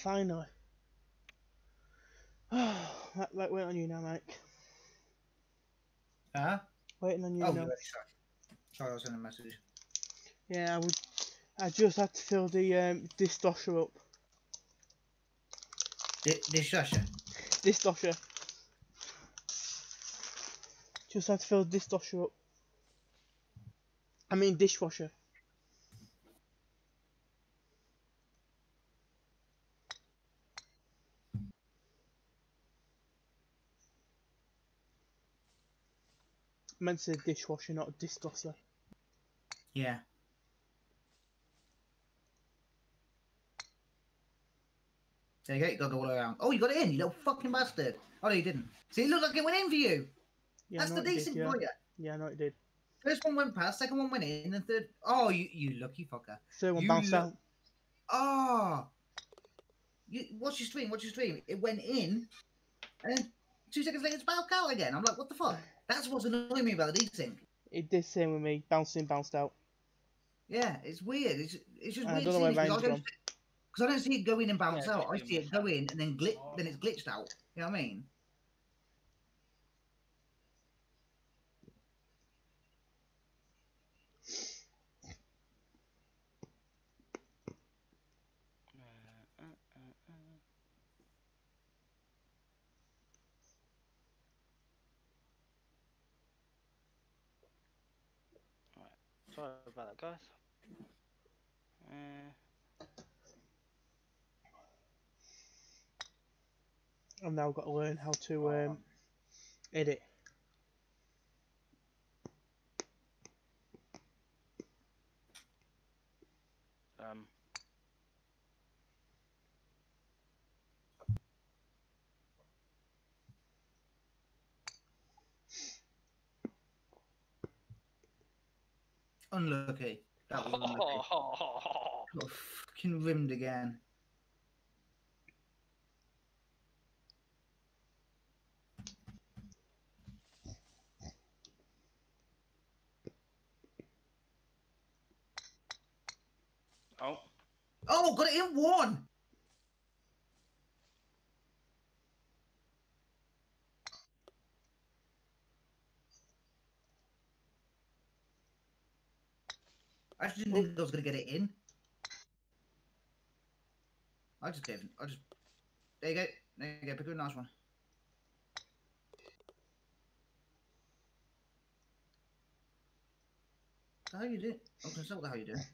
Finally. right, right, wait on you now, Mike. Huh? Waiting on you Oh, now. sorry. Sorry, I was sending a message. Yeah, I would. I just had to fill the um, dishwasher up. Di- dishwasher. Dishwasher. Just had to fill the dishwasher up. I mean dishwasher. Meant to say dishwasher, not dishwasher. Yeah. There you go, you got to go all around. Oh, you got it in, you little fucking bastard. Oh, no, you didn't. See, it looked like it went in for you. Yeah, That's the it did, desync yeah. for you. Yeah, I know it did. First one went past, second one went in, and third. Oh, you, you lucky fucker. Third one You bounced out. Oh. You, watch your stream, watch your stream. It went in, and then two seconds later it's back out again. I'm like, what the fuck? That's what's annoying me about the desync. It did same with me. Bounced in, bounced out. Yeah, it's weird. It's, it's just I weird don't know where seeing it, 'cause Ryan's I because I don't see it go in and bounce Yeah, out. I see it go in and then glit, then it's glitched out. You know what I mean? Sorry about that, guys. Uh, I've now got to learn how to um, edit. um, Unlucky. That was unlucky. Got fucking rimmed again. oh, Oh, got it in one. I just didn't think I was gonna get it in. I just gave. I just. There you go. There you go. Pick a nice one. How you doing? I was gonna say what the hell you doing.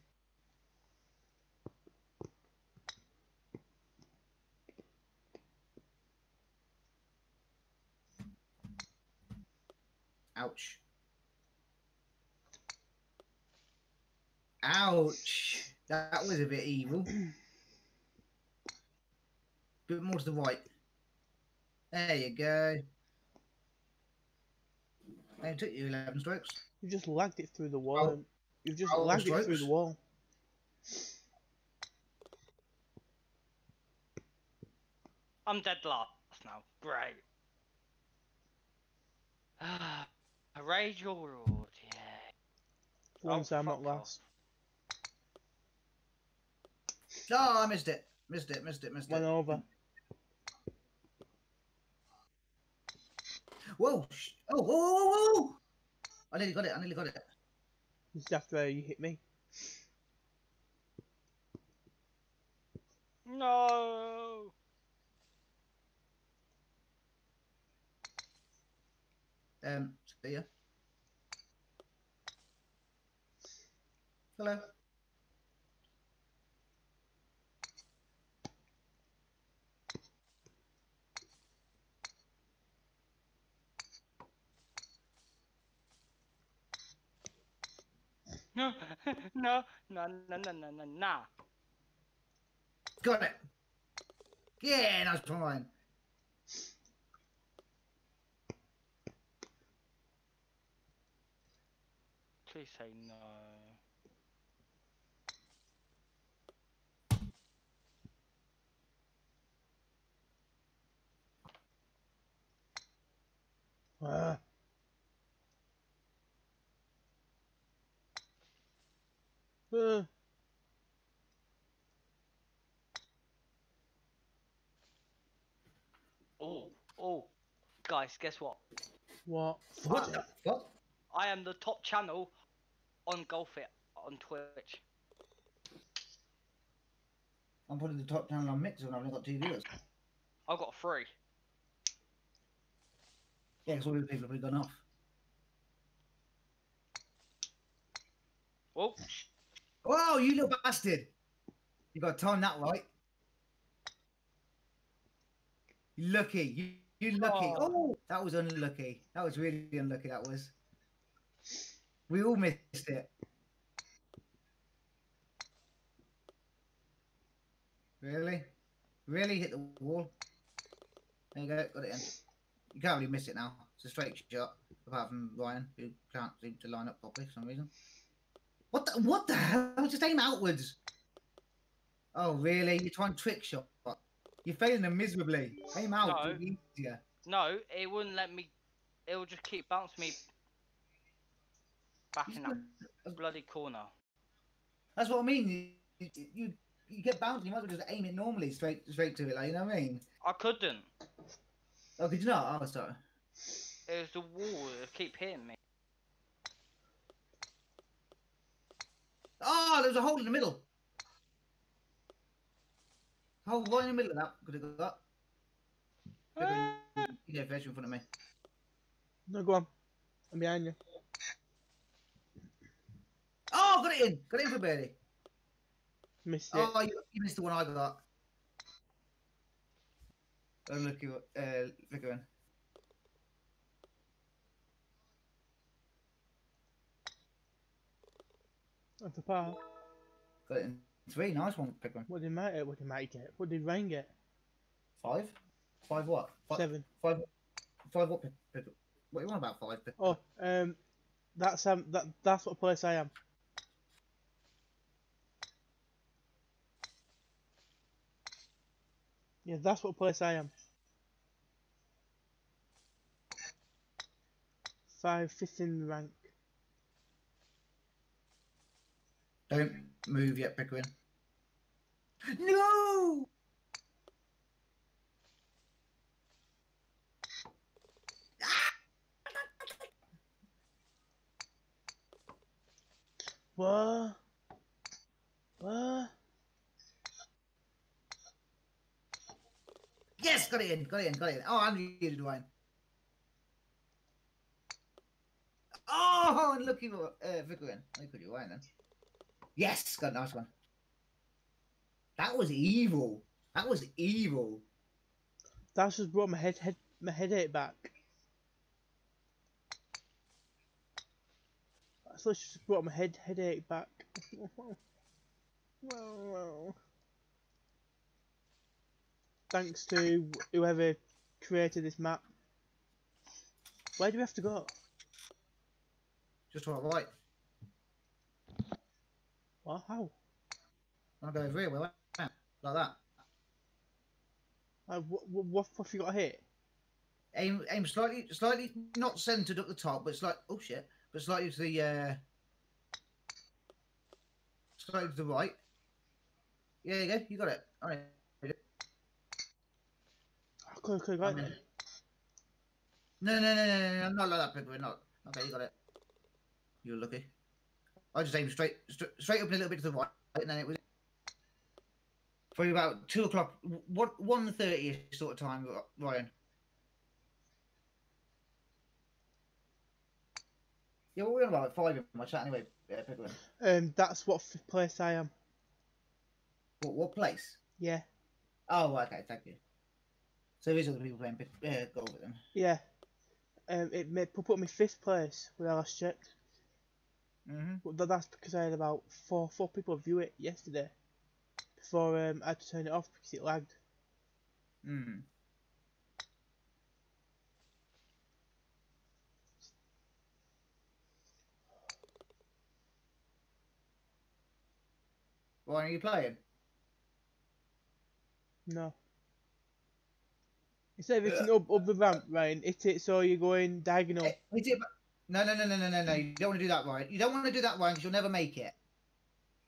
Ouch. Ouch. That was a bit evil. bit more to the right. There you go. It took you 11 strokes. You just lagged it through the wall. Oh. You've just Oh, lagged it through the wall. I'm dead last now. Great. Ah, a rage your lord, yeah. For once Oh, I'm not fuck off. last. Oh, I missed it. Missed it, missed it, missed Went it. over. Whoa! sh- Oh, whoa, whoa, whoa, whoa! I nearly got it, I nearly got it. Just after you hit me. No. Um, see ya. Hello. No, no, no, no, no, no, no, no. Got it. Yeah, nice one. Please say no. Uh, Oh, oh, guys, guess what? What? What? I, fuck? I am the top channel on Golfit on Twitch. I'm putting the top channel on Mixer and I've only got two viewers. I've got three. Yeah, because all the people have gone off. Oh, well, Oh, you little bastard! You got to time that right. You lucky. You, you lucky. Oh. Oh, that was unlucky. That was really unlucky. That was. We all missed it. Really? Really hit the wall? There you go. Got it in. You can't really miss it now. It's a straight shot. Apart from Ryan, who can't seem to line up properly for some reason. What the, what the hell? Just aim outwards. Oh, really? You're trying trick shot. You're failing them miserably. Aim out. No. easier. no, it wouldn't let me. It will just keep bouncing me back in that bloody corner. That's what I mean. You, you, you, get bouncing. You might as well just aim it normally, straight straight to it. Like you know what I mean? I couldn't. Oh, could you not? Oh, sorry. It was the wall that keep hitting me. Oh, there's a hole in the middle. Hole right in the middle of that. Could have got. Ah, Yeah, fish in front of me. No, go on. I'm behind you. Oh, got it in. Got it in for birdie. Missed it. Oh, you, you missed the one I got. Unlucky, uh, Pickering. That's a par. Got it in three. Nice one, Pickering. What did Mike, what did Mike get? What did Ryan get? Five? Five what? Five, Seven. five, five what? Pick, pick, what do you want about five? Pick, Oh, um, that's um, that that's what place I am. Yeah, that's what place I am. Five, fifth in the rank. Don't move yet, Pickering. No! What? What? Yes, got it in, got it in, got it in. Oh, I'm you, Dwayne. Oh, unlucky for uh, Pickering. I could you Ryan then. Yes, got a nice one. That was evil. That was evil. That's just brought my head, head my headache back. That's just brought my head headache back. Thanks to whoever created this map. Where do we have to go? Just all right. What? How? I'll go over here, will I? Like that. Uh, what, what, what have you got here? Aim, aim slightly, slightly not centered at the top, but slight. Oh shit! But slightly to the, uh, slightly to the right. Yeah, you go. You got it. All right. I could have got I'm it. in. No, no, no, no, no, no, not like that, Pickering. Not. Okay, you got it. You're lucky. I just aimed straight, straight, straight up a little bit to the right, and then it was probably about two o'clock, one one thirty sort of time, Ryan. Yeah, what were we on about? Five in my chat anyway, uh, Pickering. Um, that's what place I am. What, what place? Yeah, Oh, okay, thank you. So there is other people playing pick- uh, golf with them. yeah. Um, it made, put me fifth place when I last checked. Mm-hmm. But tha- that's because I had about four four people view it yesterday. Before um, I had to turn it off because it lagged. Mm. Why are you playing? No. Instead of hitting up, up the ramp, Ryan, hit it so you're going diagonal. Eh, hit it ba- No, no, no, no, no, no, no. You don't want to do that, Ryan. You don't want to do that, Ryan, because you'll never make it.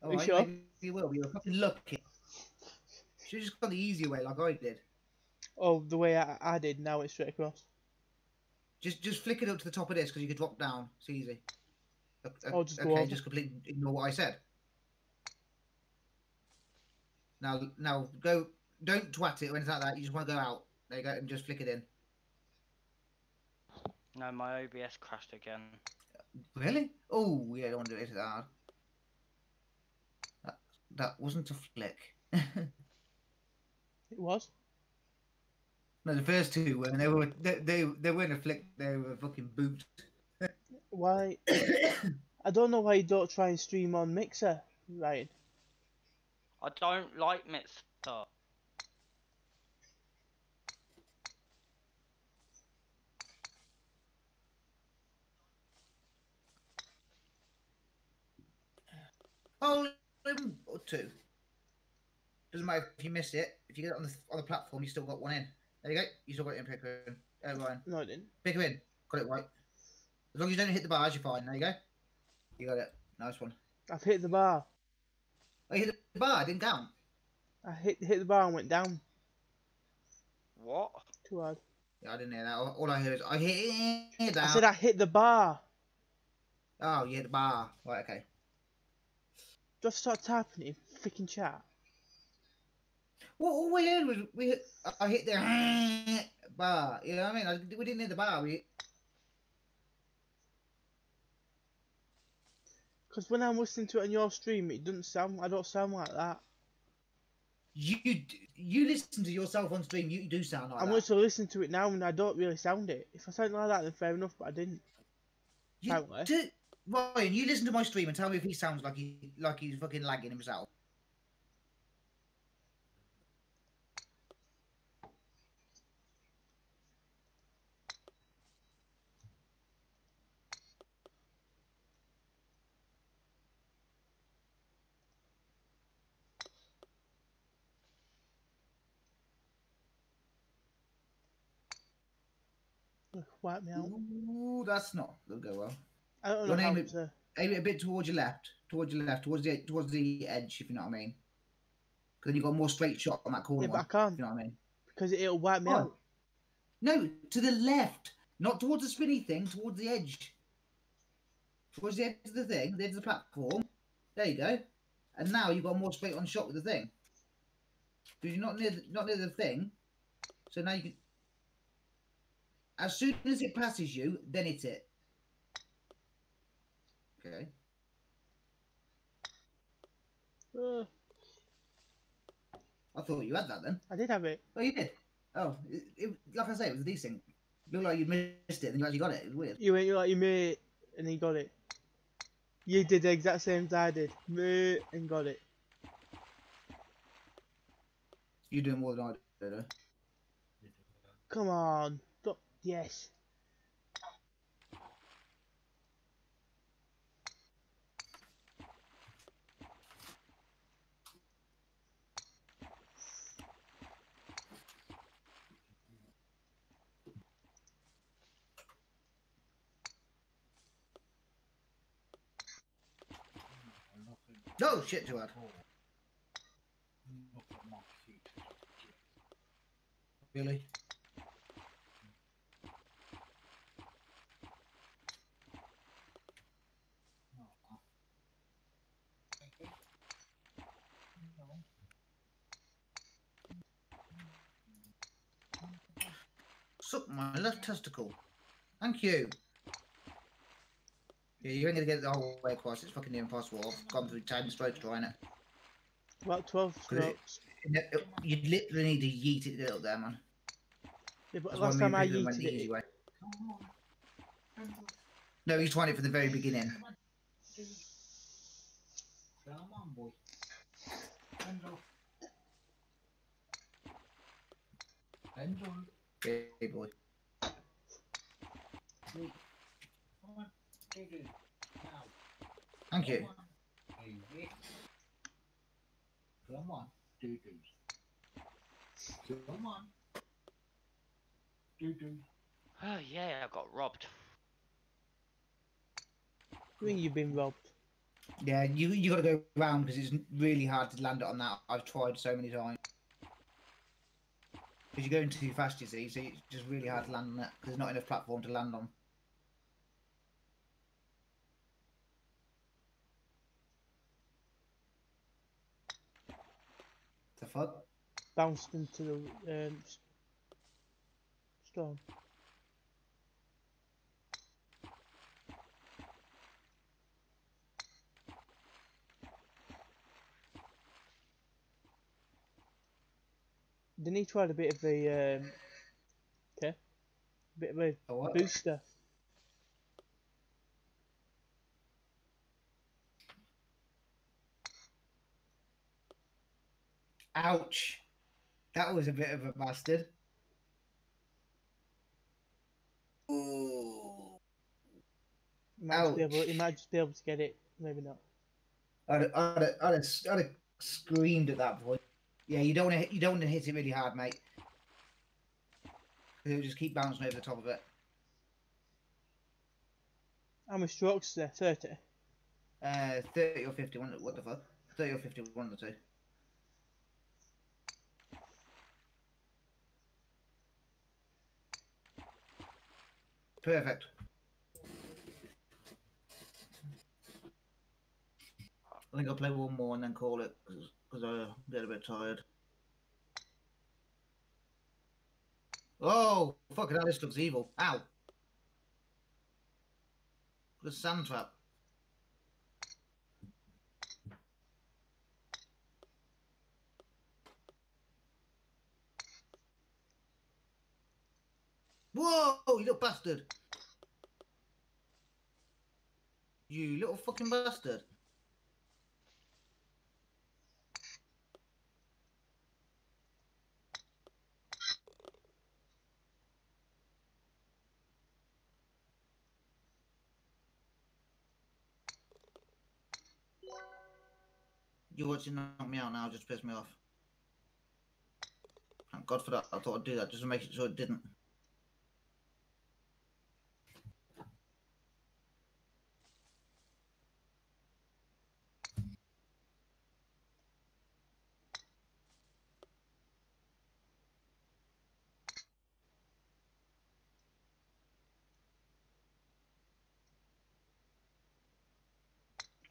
Are you Alright, sure? maybe You will. You're fucking lucky. Should have just gone the easy way, like I did. Oh, the way I, I did, now it's straight across. Just just flick it up to the top of this because you could drop down. It's easy. Oh, just okay, just completely ignore what I said. Now now go. Don't twat it or anything like that. You just want to go out. There you go, and just flick it in. No, my OBS crashed again. Really? Oh, yeah, I don't want to do it that. That, that wasn't a flick. It was. No, the first two were. They were. They, they, they weren't a flick. They were fucking boot. Why? I don't know why you don't try and stream on Mixer, Ryan. I don't like Mixer. Oh, um, or two. Doesn't matter if you miss it. If you get it on the on the platform, you still got one in. There you go. You still got it in. Pickering. Uh, Ryan. No, I didn't. Pickering. Got it right. As long as you don't hit the bars, you're fine. There you go. You got it. Nice one. I've hit the bar. I hit the bar. I didn't count. I hit hit the bar and went down. What? Too hard. Yeah, I didn't hear that. All, all I heard is I hit that. I said I hit the bar. Oh, you hit the bar. Right. Okay. Just start typing it in freaking chat. Well, all we heard was we hit, I hit the bar. You know what I mean? I, we didn't hit the bar. We Because when I'm listening to it on your stream, it doesn't sound. I don't sound like that. you you listen to yourself on stream. You do sound like that. I'm that. also listening to it now and I don't really sound it. If I sound like that, then fair enough. But I didn't. You apparently. do- Ryan, you listen to my stream and tell me if he sounds like he like he's fucking lagging himself. Wipe me out. Ooh, that's not gonna go well. I don't know name is- to. Aim it a bit towards your left, towards your left, towards the towards the edge, if you know what I mean. Because then you got a more straight shot on that corner Yeah, but I can't You know what I mean? because it'll wipe me Oh. out. No, to the left, not towards the spinny thing, towards the edge. Towards the edge of the thing, the edge of the platform. There you go. And now you've got more straight on shot with the thing. Because you're not near, the, not near the thing. So now you can. As soon as it passes you, then hit it. Okay. Ugh, I thought you had that then. I did have it. Oh, you did. Oh, it, it, like I say, it was desync. Looked like you missed it, and you actually got it. It was weird. You went you like your mate and you got it. You did the exact same as I did. And got it. You're doing more than I did. Though. Come on. Yes. No shit, too hard. Really? Suck my left testicle. Thank you. Yeah, you ain't gonna get the whole way across. It's fucking impossible. I've gone through ten strokes trying it. About 12 Could it- strokes. You literally need to yeet it out there, man. Yeah, but That's last time I Vivian went the yeeted easy it, way. No, he's trying it from the very beginning. Come on, boy. Enzo. Hey boy. Wait. Come on. Take it. Now. Thank you. Come on. Hey, wait. Come on. Do do. Come on. Do do. Oh yeah, I got robbed. I mean you've been robbed. Yeah, you you got to go round because it's really hard to land it on that. I've tried so many times. Because you're going too fast, you see, so it's just really hard to land on it. Because there's not enough platform to land on. Fuck? Bounced into the um, s- storm. They need to add a bit of a um, okay, bit of a A booster. Ouch! That was a bit of a bastard. Ooh. Might, just be Ouch. able, you might just be able to get it, maybe not. I'd, have- I'd, I'd, have, I'd have screamed at that point. Yeah, you don't want to you don't want to hit it really hard, mate. It'll just keep bouncing over the top of it. How many strokes is there? 30? Uh, thirty or fifty. One, what the fuck? Thirty or fifty. One of the two. Perfect. I think I'll play one more and then call it because I get a bit tired. Oh, fucking hell, this looks evil. Ow. The sand trap. Whoa, you little bastard. You little fucking bastard. You watching knock me out now just pissed me off. Thank God for that. I thought I'd do that just to make it so it didn't.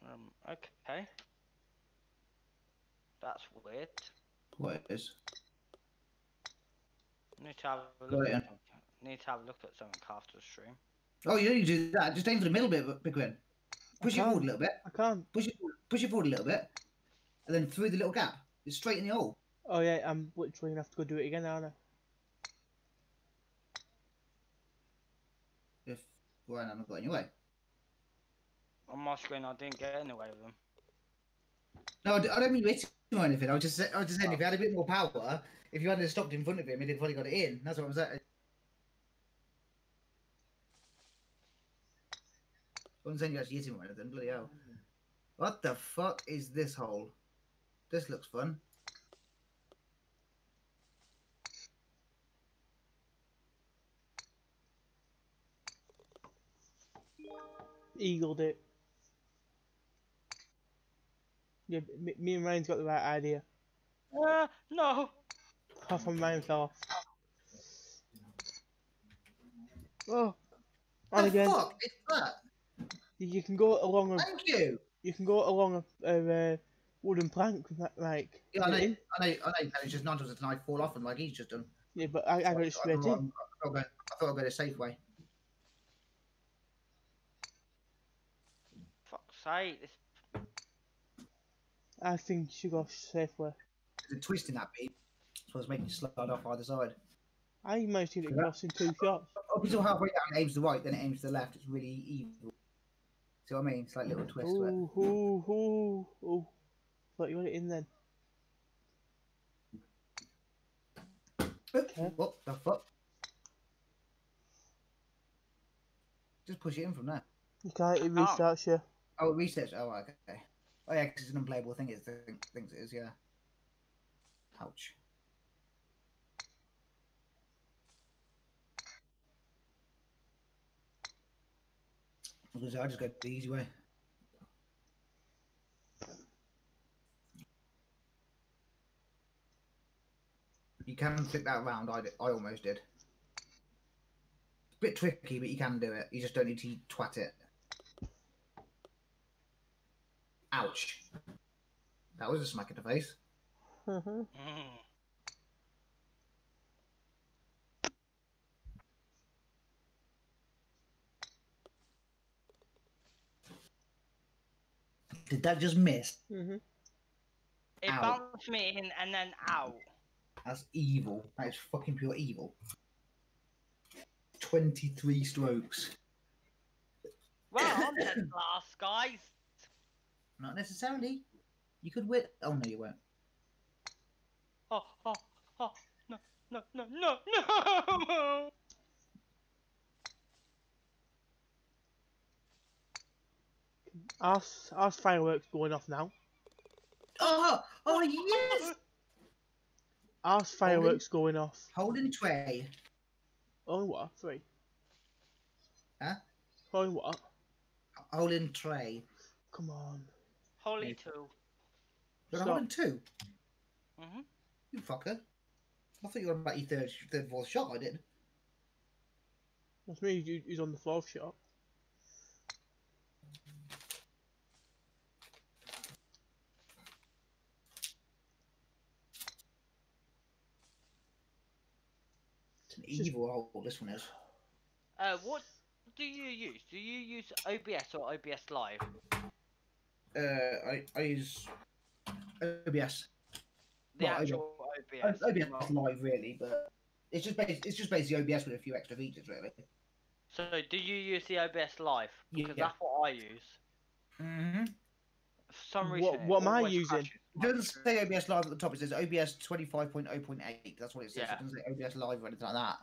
Um, okay. That's weird. What it is? Need to have a look. it, At, need to have a look at something after the stream. Oh, you need to do that. Just aim for the middle bit, Big Win. Push it forward a little bit. I can't. Push it, forward- push it forward a little bit, and then through the little gap. It's straight in the hole. Oh yeah, I'm literally gonna have to go do it again, aren't I? If Ryan hadn't got in your way. On my screen, I didn't get anywhere with them. No, I don't mean hit him or anything. I was just, I was just saying if you had a bit more power, if you hadn't stopped in front of him, he'd have probably got it in. That's what I'm saying. I wasn't saying you actually hit him or anything. Bloody hell. What the fuck is this hole? This looks fun. Eagled it. Yeah, me, me and Ryan's got the right idea. Uh, no. Half of mine fell off. Oh, and the again, fuck is that? you you can go along a Thank you. you can go along a, a uh, wooden plank like. Yeah, I know, get in. I know, I know. And it's just not just a knife fall off and like he's just done. Yeah, but I, I got it straight I, in. I, thought I, I thought I'd go a safe way. Fuck's sake. This I think you should go safe way. There's a twist in that beat. So it's making you slide off either side. I managed to get it across in two shots. Up until halfway down, it aims to the right, then it aims to the left. It's really evil. See what I mean? It's like a little twist to it. Ooh, ooh, ooh, ooh. Thought you got it in then. Oops, What the fuck? Just push it in from there. You can't, it Oh. restarts you. Oh, it resets. Oh, okay. Oh, yeah, 'cause it's an unplayable thing. It think, thinks it is, yeah. Ouch. I I just go the easy way. You can flick that around. I, I almost did. It's a bit tricky, but you can do it. You just don't need to twat it. Ouch. That was a smack in the face. Mhm. Mm. Did that just miss? Mhm. It Ow. bounced me in and then out. That's evil. That is fucking pure evil. 23 strokes. Well, I'm dead last, guys. Not necessarily. You could win. Oh, no, you won't. Oh, oh, oh, no, no, no, no, no! Our, our fireworks going off now. Oh, oh, yes! Our fireworks going off. Holding tray. Oh, what? Three. Huh? Holding what? Holding tray. Come on. Holy Yeah. two. You're Stop. holding two. Mm-hmm. You fucker. I thought you were about your third, third, fourth shot. I did. That's me He's on the fourth shot. It's an evil hole. This one is. Uh, what do you use? Do you use OBS or OBS Live? Uh, I, I use OBS. The Well, actual O- OBS. OBS Well, live really, but it's just basi- it's just basically OBS with a few extra features really. So, do you use the OBS Live? Because Yeah. that's what I use. Mm-hmm. For some reason, it what am I using? crashes. It doesn't say OBS live at the top. It says OBS twenty five point oh point eight. That's what it says. Yeah. It doesn't say OBS live or anything like that.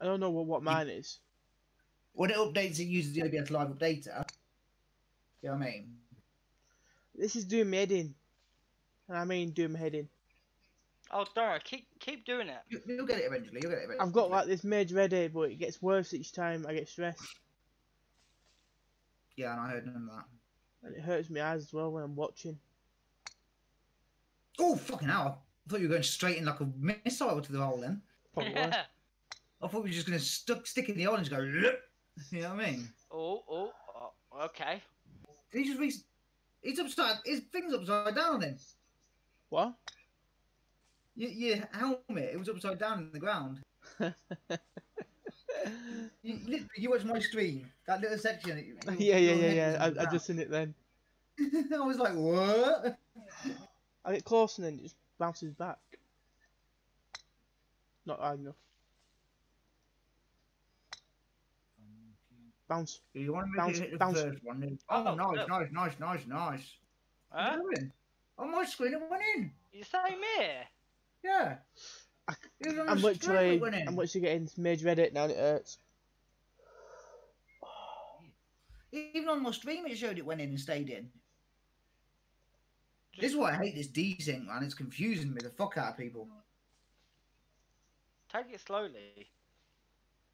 I don't know what, what mine is. When it updates, it uses the OBS live updater. You know what I mean? This is doing my head in. And I mean doing my head in. Oh, don't. Keep keep doing it. You, you'll get it eventually. You'll get it eventually. I've got like this major headache, but it gets worse each time I get stressed. Yeah, and I heard none of that. And it hurts my eyes as well when I'm watching. Oh fucking hell! I thought you were going straight in like a missile to the hole. Then Probably was. I thought we were just going to stuck stick in the hole and just go. "Look." You know what I mean? oh, oh, oh, okay. He just re- he's upside. His thing's upside down him. What? Your, your helmet, it was upside down in the ground. You, literally, you watch my stream, that little section. your- yeah, yeah, yeah, yeah. I, I just seen it then. I was like, what? I get close and then it just bounces back. Not high enough. Bounce. You want to make Bounce, it hit the bounce. first one? Oh, Oh, nice, look. nice, nice, nice, nice. Huh? It's going. On oh, my screen, it went in. You same here. Yeah. I- It was on I'm literally, it went in. I'm literally getting major headache now and it hurts. Even on my stream, it showed it went in and stayed in. This is why I hate this desync, man. It's confusing me the fuck out of people. Take it slowly.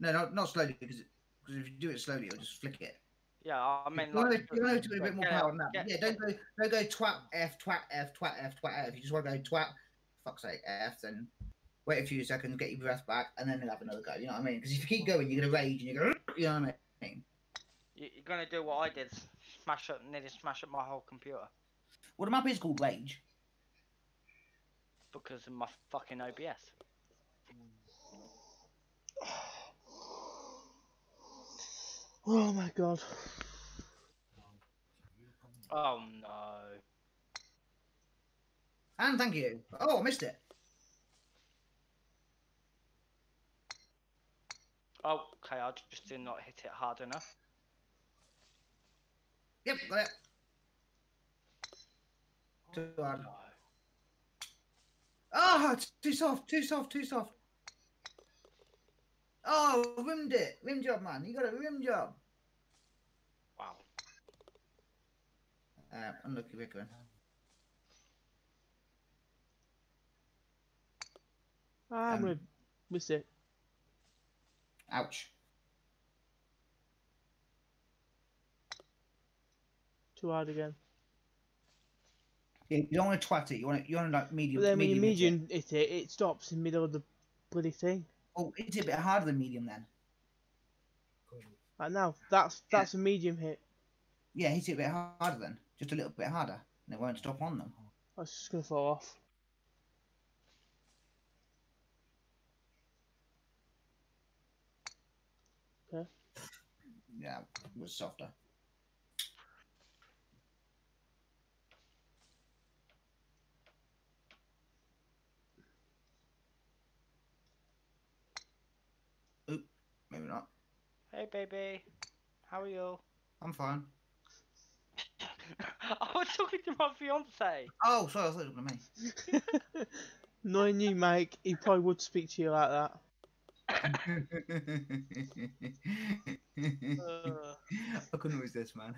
No, not not slowly because because if you do it slowly, it'll just flick it. Yeah, I mean, you want like, you want to do a bit more power than that. get- yeah, don't go don't go twat f twat f twat f twat f. You just want to go twat, fuck's sake f, then wait a few seconds, get your breath back, and then have another go. You know what I mean? Because if you keep going, you're gonna rage and you're gonna you know what I mean. You- You're gonna do what I did, smash up, nearly smash up my whole computer Well, the map is called Rage. because of my fucking OBS. Oh my god. Oh no. And thank you. Oh, I missed it. Oh, okay, I just did not hit it hard enough. Yep, got it. Too hard. No. Oh, too soft, too soft, too soft. Oh, rimmed it. Rim job, man. You got a rim job. Wow. Uh, unlucky Rickman. Ah, I'm Um, gonna miss it. Ouch. Too hard again. Yeah, you don't want to twat it. You want to, you want to like medium. But then when you medium hit it. medium hit it, it stops in the middle of the bloody thing. Oh, it's a bit harder than medium then. Like now, that's that's a medium hit. Yeah, hit it a bit harder then. Just a little bit harder, and it won't stop on them. That's just gonna fall off. Okay. Yeah, it was softer. Maybe not. Hey, baby. How are you? I'm fine. I was talking to my fiance. Oh, sorry, I thought it was me. Knowing you, Mike, he probably would speak to you like that. Uh, I couldn't resist, man.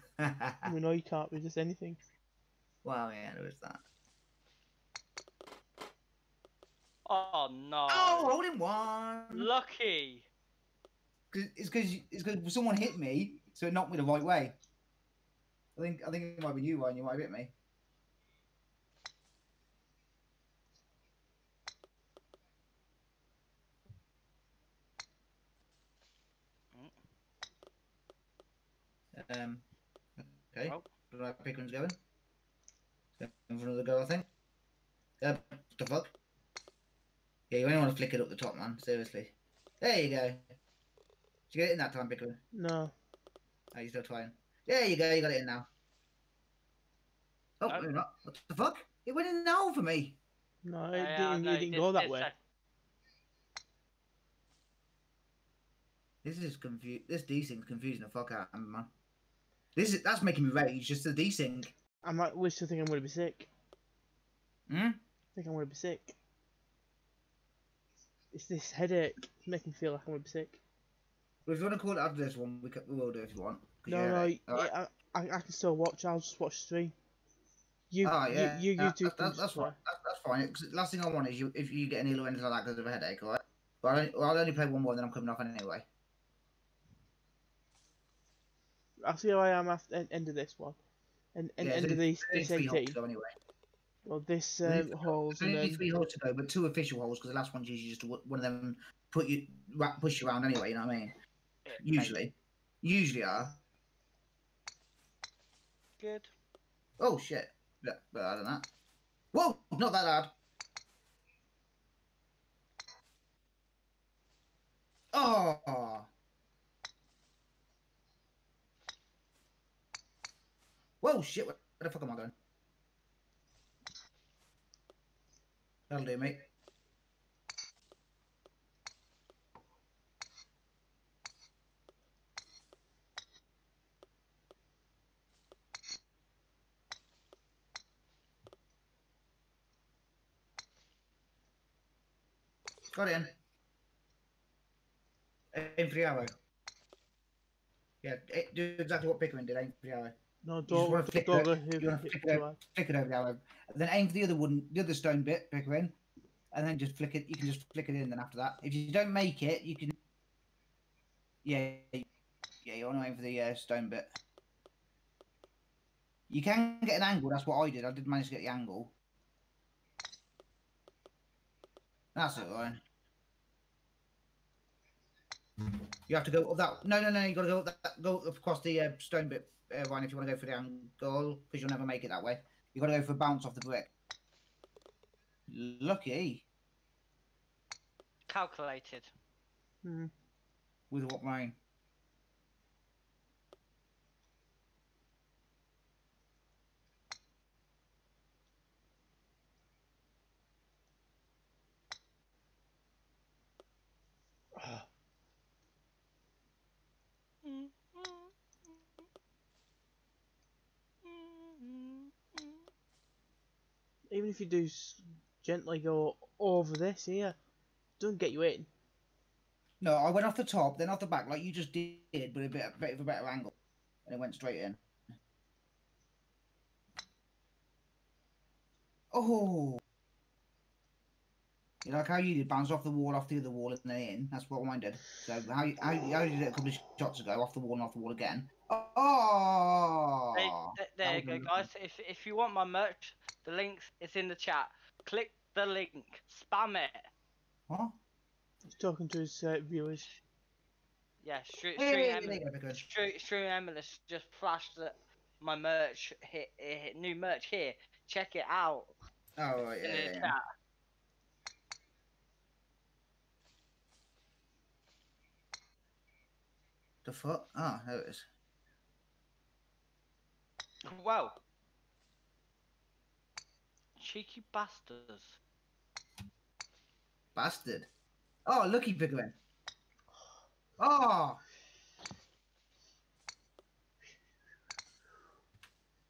We know you can't resist anything. wow, yeah, there was that. oh no. Oh, holding one. Lucky. 'Cause- It's because it's because someone hit me, so it knocked me the right way. I think I think it might be you, Ryan. You might have hit me. Um. Okay. Oh. Where do I pick one's going? In front of the goal, I think. Uh, what the fuck? Yeah, you only want to flick it up the top, man. Seriously. There you go. Did you get it in that time, Pickering? No. Oh, you're still trying. There you go, you got it in now. Oh, Nope. maybe not. What the fuck? It went in now for me. No, it didn't, no, it didn't did- go that way. say- This is confused. This desync confusing the fuck out of me, man. This is that's making me rage. Just the desync. I might wish to think I'm gonna be sick. Hmm. I think I'm gonna be sick. It's this headache it's making me feel like I'm gonna be sick. Well, if you want to call it after this one, we, can, we will do if you want. No, you're- no, yeah, I, I, I can still watch. I'll just watch stream. You, Oh yeah, you, you, you yeah, two that- that- that's fine. That, that's fine. last thing I want is you if you get an ill or anything like that because of a headache, alright? But I will only play one more, then I'm coming off anyway. I'll see how I am after en- end of this one, and, and Yeah, end of only- this there's this only three holes eighteen. anyway. Well, this um, holes There's only then three holes to go, but two official holes because the last one's usually just one one of them put you push you around anyway. You know what I mean? Yeah, mate, Usually, usually are. Good. Oh shit! Bit harder than that. Whoa! Not that hard. Oh. Whoa! Shit! Where the fuck am I going? That'll do, mate. Got it in. Aim for the arrow. Yeah, eh, do exactly what Pickering did. Aim for the arrow. no, don't flick don't it- go you flick it hard. Flick it over the arrow, then aim for the other one, the other stone bit, Pickering, and then just flick it. You can just flick it in. Then after that, if you don't make it, you can. Yeah, yeah, you want to aim for the uh, stone bit. You can get an angle. That's what I did. I did manage to get the angle. That's it, Ryan. You have to go up that. No, no, no. You got to go up that. Go up across the uh, stone bit, uh, Ryan. If you want to go for the angle, because you'll never make it that way. You got to go for a bounce off the brick. Lucky Calculated. Hmm. with what rain? Even if you do gently go over this here, don't get you in. No, I went off the top, then off the back, like you just did, but a bit, a bit of a better angle, and it went straight in. Oh, you like how you did bounce off the wall, off the other wall, and then in. That's what mine did. So how you, how, how you did it a couple of shots ago, off the wall and off the wall again. Oh, There, there, there you go, guys. If if you want my merch, The links is in the chat. Click the link. Spam it. What? He's talking to his uh, viewers. Yeah, Stream Hey, Emily. you go, Pickering. Stream, Stream Emily just flashed the, my merch hit, hit new merch here. Check it out Oh, right, in yeah, the yeah, yeah. chat. The fuck? Ah, there it is. Wow. Cheeky bastards. Bastard. Oh, looky, Pickering. Oh,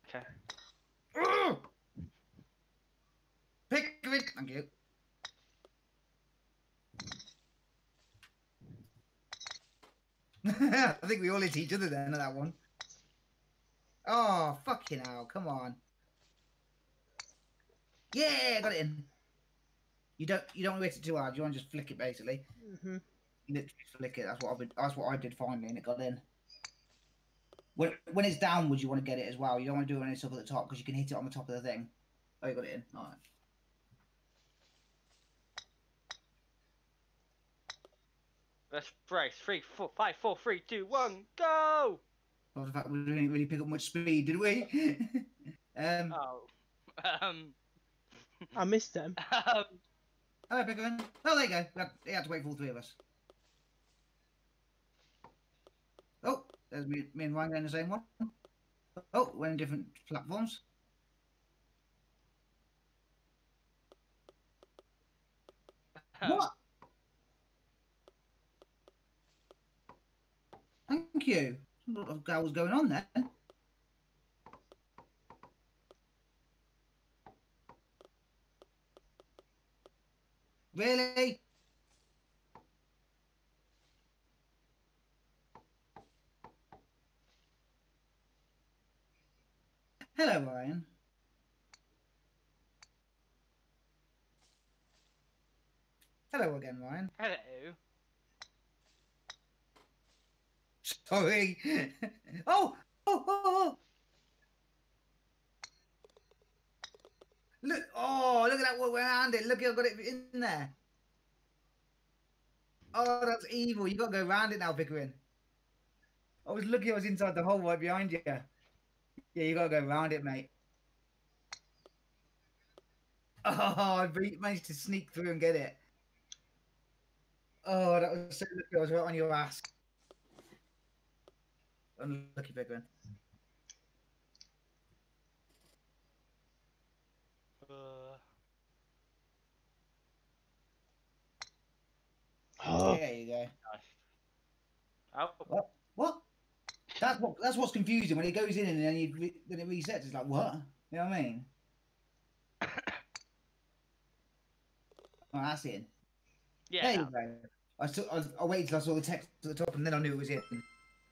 Okay. Pickering. Thank you. I think we all hit each other then at that one. Oh, fucking hell. Come on. Yeah, got it in. You don't you don't want to hit it too hard. You want to just flick it basically. hmm Literally flick it. That's what I've been, that's what I did finally, and it got in. When when it's downwards, you want to get it as well. You don't want to do it when it's up at the top because you can hit it on the top of the thing. Oh, you got it in. All right. Let's race. Three, four, five, four, three, two, one, go! Well, the fact we didn't really pick up much speed, did we? um, Oh. Um. I missed them. um oh, pick one. Oh, there you go. We had, you had to wait for all three of us. Oh, there's me, me and Ryan going the same one. Oh, we're in different platforms. What? Thank you. A lot of goals going on there. Really? Hello, Ryan. Hello again, Ryan. Hello. Sorry. oh, oh, oh, oh. Look, oh, look at that went around it. Look, I've got it in there. Oh, that's evil. You got to go around it now, Pickering. I was looking, I was inside the hole right behind you. Yeah, you got to go around it, mate. Oh, I managed to sneak through and get it. Oh, that was so lucky. I was right on your ass. Unlucky Pickering. Uh, Oh, There you go. oh, What? What? That's what. That's what's confusing when it goes in and then you re- then it resets. It's like what? You know what I mean? Oh, that's in. yeah. There you go. I, saw, I, I waited till I saw the text at the top and then I knew it was in.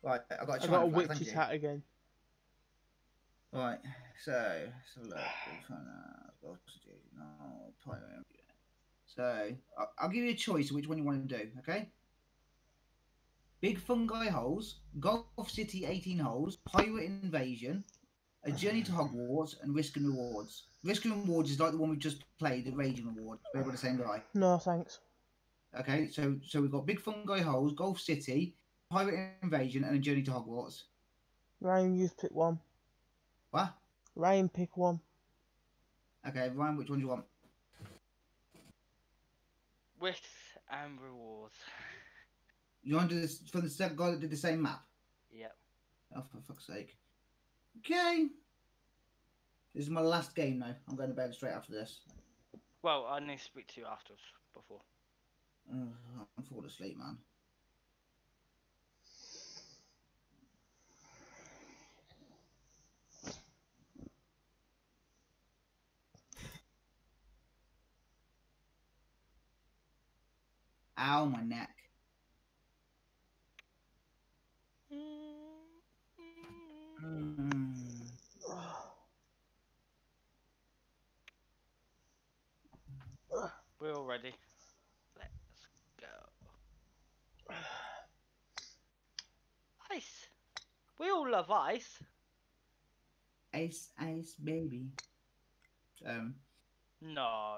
Right, I got a I chance. got a witch's hat again. Right, so let's have a look. Uh, what's it? No. So I'll, I'll give you a choice of which one you want to do. Okay. Big fungi holes, Golf City 18 holes, Pirate Invasion, A Journey to Hogwarts, and Risk and Rewards. Risk and Rewards is like the one we just played, the Raging Reward. They're the same guy. No, thanks. Okay, so so we've got Big Fungi Holes, Golf City, Pirate Invasion, and A Journey to Hogwarts. Ryan, you pick one. What? Ryan, pick one. Okay, Ryan, which one do you want? With and rewards. You want to do this for the same guy that did the same map? Yep. Oh, for fuck's sake. Okay. This is my last game now. I'm going to bed straight after this. Well, I need to speak to you afterwards. Before. Ugh, I'm falling asleep, man. Ow, my neck. Mm. We're all ready. Let's go. Ice. We all love ice. Ice, ice, baby. Um, No.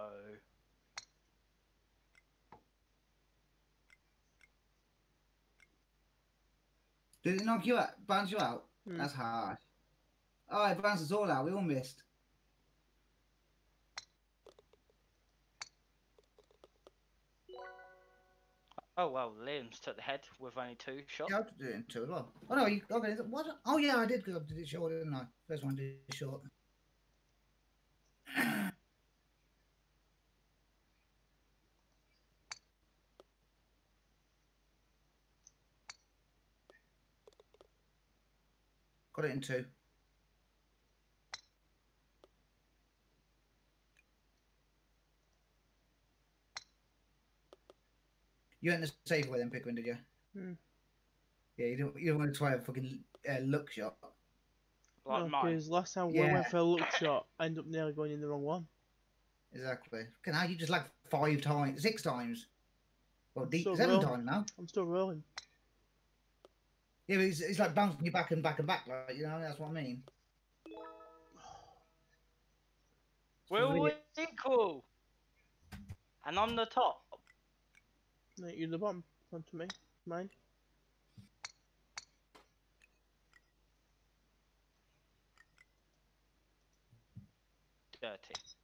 Did it knock you out? Bounce you out? Hmm. That's hard. Oh, it bounced us all out. We all missed. Oh well, Liam's took the head with only two shots. Yeah, I did it in two as well. Oh no, you okay? What? Oh yeah, I did because I did it short, didn't I? First one did it short. Got it in two. You went the safe way then, Pickering, did you? Hmm. Yeah, you don't, you don't want to try a fucking uh, look shot. Like No, mine. because last time we Yeah. went for a look shot, I ended up nearly going in the wrong one. Exactly. Can I? you just like five times, six times? Well, deep, So seven well- times now. I'm still rolling. Yeah, but it's, it's like bouncing you back and back and back, like you know. That's what I mean. We're all equal. And I'm the top. No, you're the bottom. Come to me. Mine. Dirty.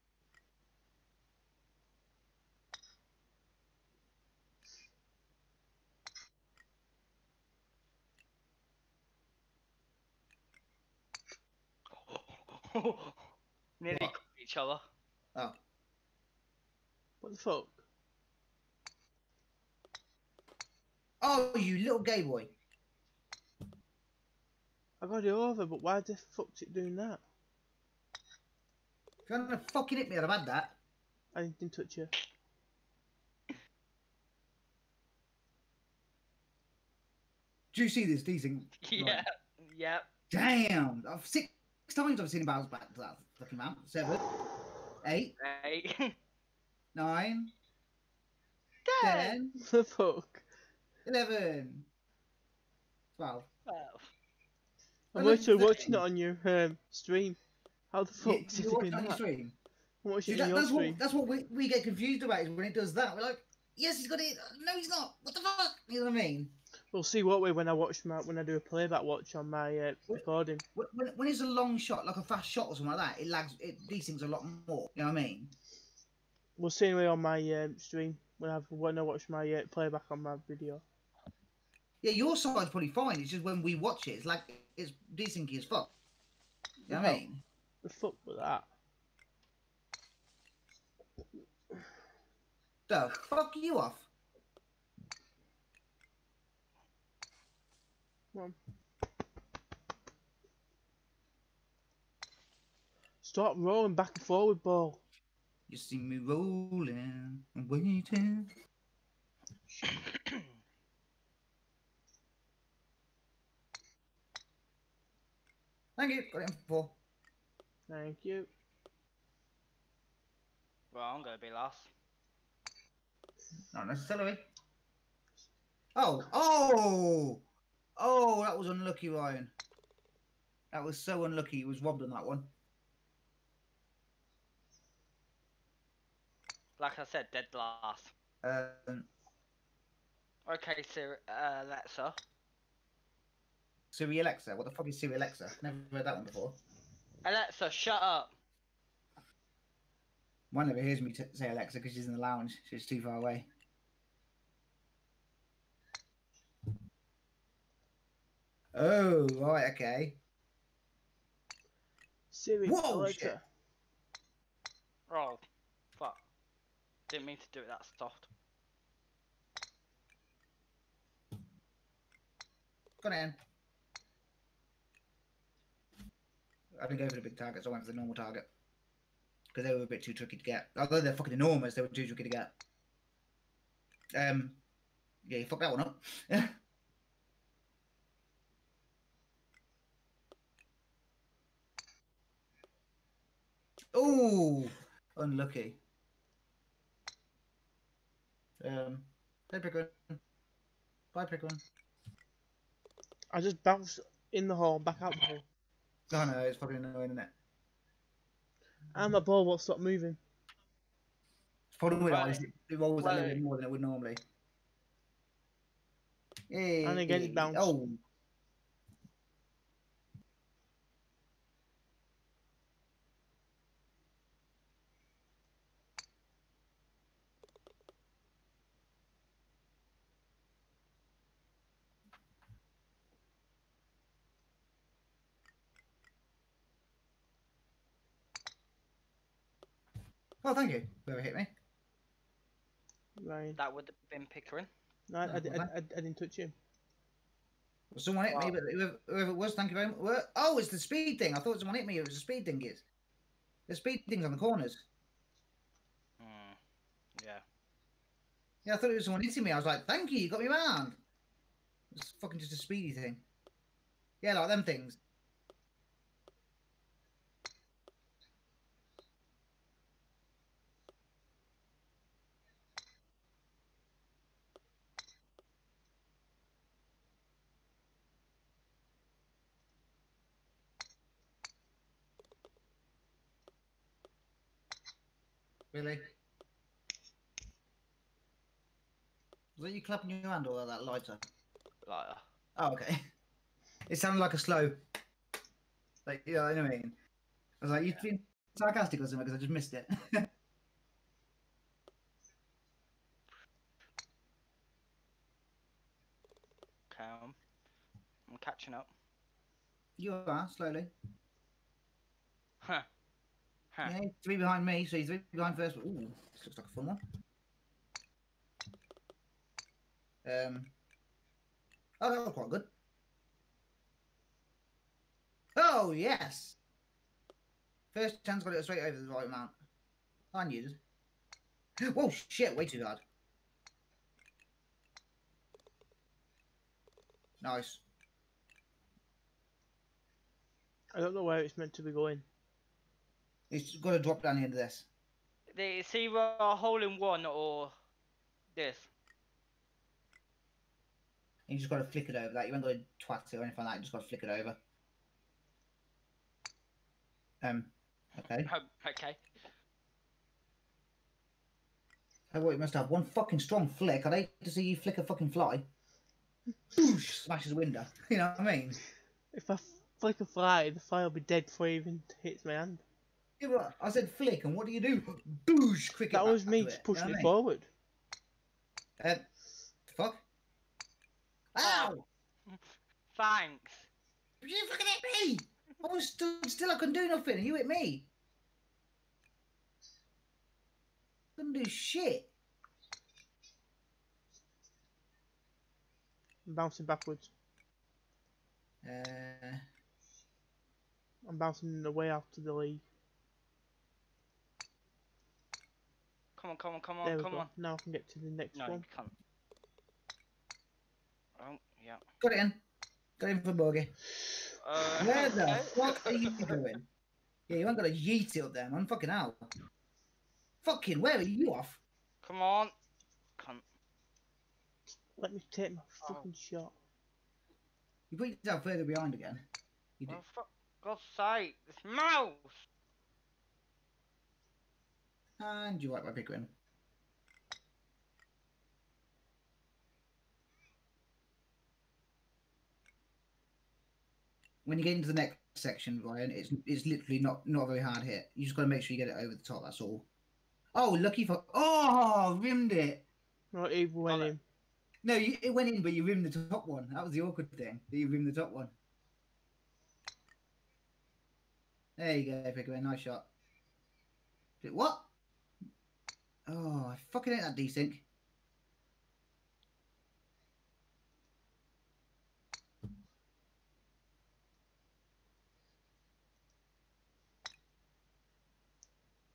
Nearly What? caught each other. Oh. What the fuck? Oh, you little gay boy! I got it over, but why the fuck's it doing that? If you hadn't fucking hit me, I'd have had that. I didn't touch you. Do you see this? These things. Yeah. Yeah. Damn! I've six times I've seen him bounce back to that fucking mount. Seven, eight, Hey. nine, ten, the fuck? eleven, twelve. Well, I'm Well, literally watching it on your um, stream. How the You, fuck's you it watch it on your stream. I'm watching See, it on that, your that's what that's what we, we get confused about is when it does that. We're like, yes, he's got it. No, he's not. What the fuck? You know what I mean? We'll see what way when I watch my when I do a playback watch on my uh, recording. When, when, when it's a long shot, like a fast shot or something like that, it lags. It, these things a lot more. You know what I mean? We'll see anyway on my um, stream when I when I watch my uh, playback on my video. Yeah, your side's probably fine. It's just when we watch it, it's like it's desynchy as fuck. You know what I mean? The fuck with that? The fuck you off. Stop rolling back and forward, ball. You see me rolling and waiting. Thank you. Got it in four. Thank you. well, I'm gonna be last. Not necessarily. Oh, oh, oh! That was unlucky, Ryan. That was so unlucky. He was robbed on that one. Like I said, dead last. Um, Okay, Sir uh, Alexa. Siri Alexa. What the fuck is Siri Alexa? Never heard that one before. Alexa, shut up. One never hears me t- say Alexa because she's in the lounge. She's too far away. Oh, right, okay. Siri, Whoa, Alexa. shit. Oh, fuck. Didn't mean to do it that soft. Got it in. I didn't go for the big targets. I went for the normal target because they were a bit too tricky to get. Although they're fucking enormous, they were too tricky to get. Um, yeah, you fucked that one up. oh, unlucky. Um, hey Pickering. Bye Pickering. I just bounced in the hole, back out the hole. I know it's fucking annoying, isn't it? And my ball won't stop moving. The problem with that Right. is it- it rolls a little bit more than it would normally. Yeah. And again it bounced. Oh, oh, thank you. Whoever hit me. Ryan. That would have been Pickering. No, I, I, I, I, I didn't touch him. Well, someone hit me, but whoever, whoever it was, thank you very much. Oh, it's the speed thing. I thought someone hit me. It was the speed thing. Is the speed thing's on the corners. Hmm. Yeah. Yeah, I thought it was someone hitting me. I was like, thank you, you got me round. It's fucking just a speedy thing. Yeah, like them things. Really? Was that you clapping your hand or that lighter? Lighter. Oh, okay. It sounded like a slow. Like, you know what I mean? I was like, you've been sarcastic or something because I just missed it. Okay. I'm, I'm catching up. you are, slowly. Huh. Huh. Yeah, three behind me, so you're three behind first. Ooh, this looks like a fun one. Um. Oh, that was quite good. Oh, yes! First chance got it straight over the right amount. I knew it. Whoa, shit, way too hard. Nice. I don't know where it's meant to be going. It's got to drop down the end of this. It's either a hole in one or this. You just got to flick it over that. You haven't got to twat it or anything like that. You just got to flick it over. Um, okay. Um, okay. I what you must have one fucking strong flick. I'd hate to see you flick a fucking fly. Boosh, smashes the window. You know what I mean? If I flick a fly, the fly will be dead before it even hits my hand. Yeah, I said flick, and what do you do? Boosh, cricket. That was me to just it, you know pushing what it I forward. mean? Uh, fuck. Ow! Thanks. You fucking hit me! I was stood still. I couldn't do nothing, and you hit me. Couldn't do shit. I'm bouncing backwards. Uh, I'm bouncing the way out of the league. Come on, come on, come there on, we come go. on. Now I can get to the next No, you one. can't. Oh, yeah. got it in. Got in for bogey. Uh, Where the fuck are you going? Yeah, you ain't got a yeet up there, man. Fucking hell. Fucking, where are you off? Come on. Cunt. Let me take my Oh. fucking shot. You put yourself further behind again. You do. Oh, for God's sake, this mouse! And you like my Pickering. When you get into the next section, Ryan, it's it's literally not not a very hard hit. You just got to make sure you get it over the top. That's all. Oh, lucky for oh, rimmed it. Not even went Got in. No, you, it went in, but you rimmed the top one. That was the awkward thing. That you rimmed the top one. There you go, Pickering. Nice shot. What? Oh, I fucking hate that desync.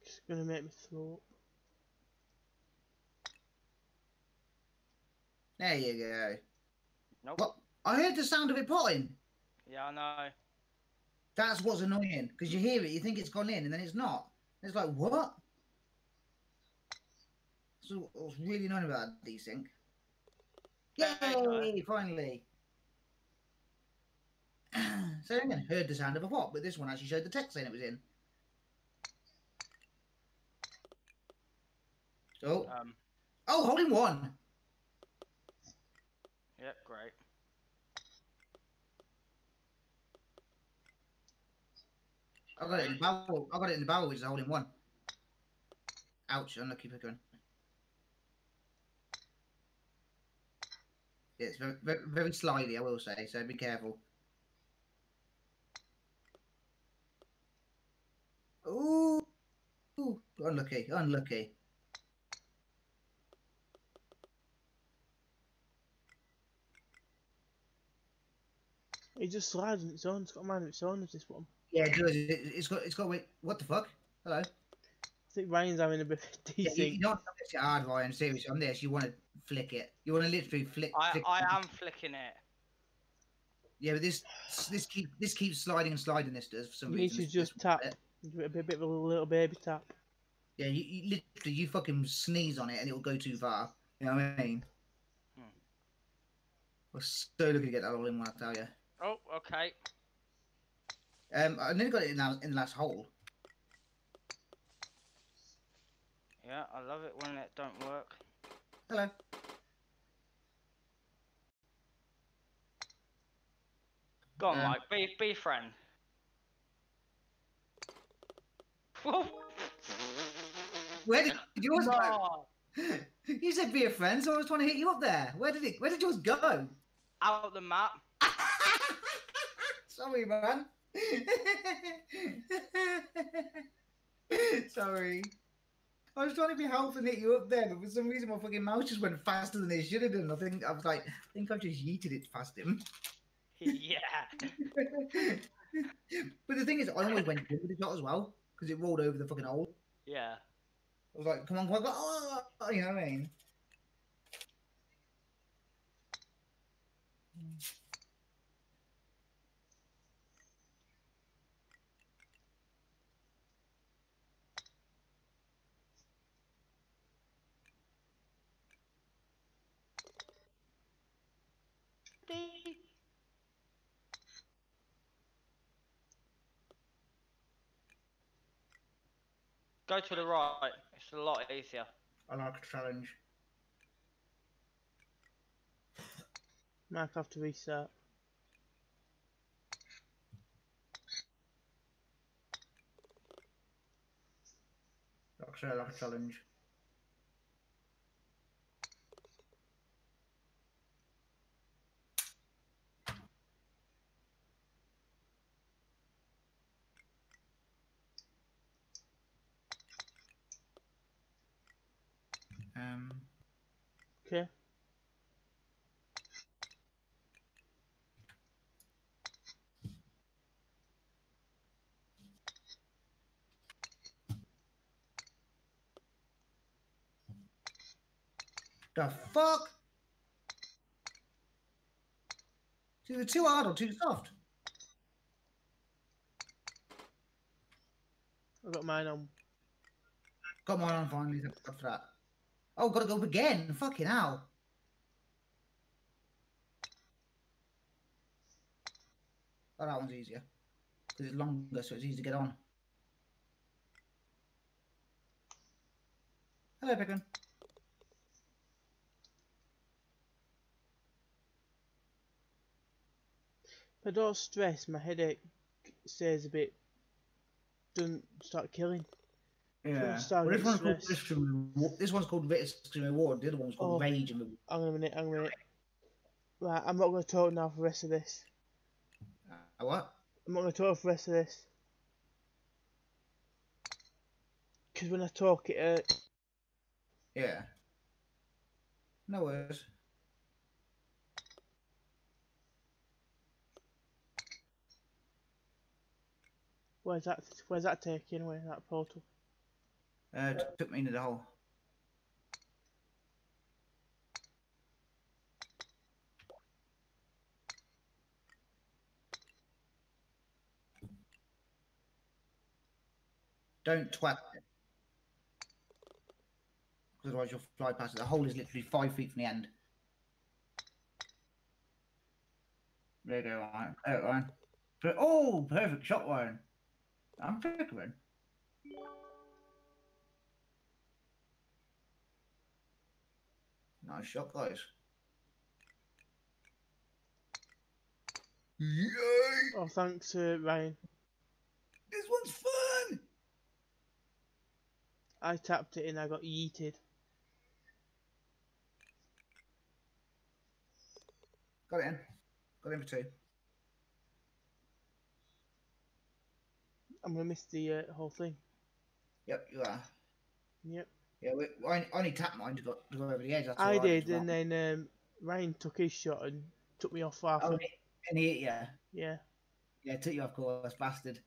It's gonna make me throw up. There you go. Nope. What? I heard the sound of it potting. Yeah, I know. That's what's annoying because you hear it, you think it's gone in, and then it's not. It's like what? So what's really annoying about desync? Yay! Finally. so I again heard the sound of a pop, but this one actually showed the text saying it was in. Oh, Um, oh, holding one. Yep, great. I got it in the barrel. I got it in the barrel, which is holding one. Ouch! Unlucky picker. Yeah, it's very, very, slidey, I will say. So be careful. Ooh, Ooh, unlucky, unlucky. It just slides on its own. It's got a mind of its own. Is this one? Yeah, it does. It, it's got, it's got. Wait, what the fuck? Hello. I think Ryan's having a bit of Yeah, you, you DC. don't have to hard, Ryan. Seriously, on this, you want to flick it. You want to literally flick. I, flick I it. am flicking it. Yeah, but this this keep this keeps sliding and sliding. This does for some You need reason. to This- just this- tap. Give it a bit, bit of a little baby tap. Yeah, you, you literally you fucking sneeze on it and it will go too far. You know what I mean? Hmm. We're so looking to get that all in one, I tell you. Oh, okay. Um, I nearly got it in, that, in the last hole. Yeah, I love it when it don't work. Hello. Go on, Um, Mike. Be be friend. Where did yours go? You said be a friend, so I was trying to hit you up there. Where did it? Where did yours go? Out the map. Sorry, man. Sorry. I was trying to be helpful and hit you up there, but for some reason my fucking mouse just went faster than it should have done. I think I was like, I think I've just yeeted it past him. yeah. but the thing is, I always went good with the shot as well because it rolled over the fucking hole. Yeah. I was like, come on, come on, come on. Oh, you know what I mean? Go to the right. It's a lot easier. I like a challenge. Might have to reset. Like I say, I like a challenge. Um, Okay. The fuck? See, they're too hard or too soft. I've got mine on. Got mine on finally. Thank God for that. Oh, gotta go up again. Fucking hell. Oh, that one's easier. Because it's longer, so it's easy to get on. Hello, Pickman. If I don't stress, my headache stays a bit. Doesn't start killing. Yeah. Well, this one's called. This one's called Risk and Reward. The other one's called Oh. Rage and Reward. Hang on a minute, hang on a minute. Right, I'm not going to talk now for the rest of this. Uh, what? I'm not going to talk for the rest of this. Because when I talk, it hurts. Yeah. No worries. Where's that? Where's that taking anyway? That portal. Uh, took me into the hole. Don't twat Otherwise you'll fly past it. The hole is literally five feet from the end. There you go, Ryan. Ryan. Oh, perfect shot, Ryan. I'm pickering. Nice shot, guys. Yay! Oh, thanks, uh, Ryan. This one's fun! I tapped it and I got yeeted. Got it in. Got in for two. I'm gonna miss the uh, whole thing. Yep, you are. Yep. Yeah, we, I I only tapped mine to go, to go over the edge. I did, and then um, Ryan took his shot and took me off half. Oh, and he hit you. Yeah. Yeah, took you off course, bastard.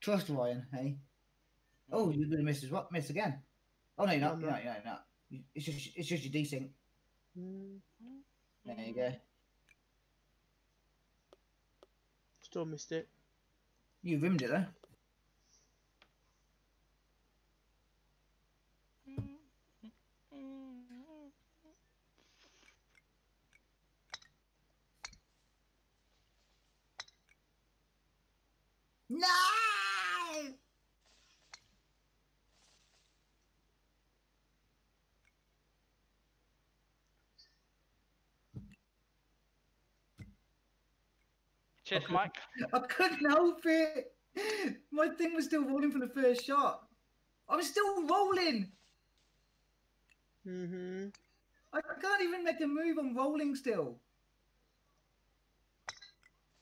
Trust Ryan, hey? Oh, you're gonna miss as what? Miss again. Oh no, you're not. I'm You're not. not. You're not. You're not. You- It's just it's just your desync. Mm, There you go. still missed it. You rimmed it though. No! Cheers, Okay. Mike. I couldn't help it. My thing was still rolling from the first shot. I was still rolling. Mm-hmm. I I can't even make a move. I'm rolling still.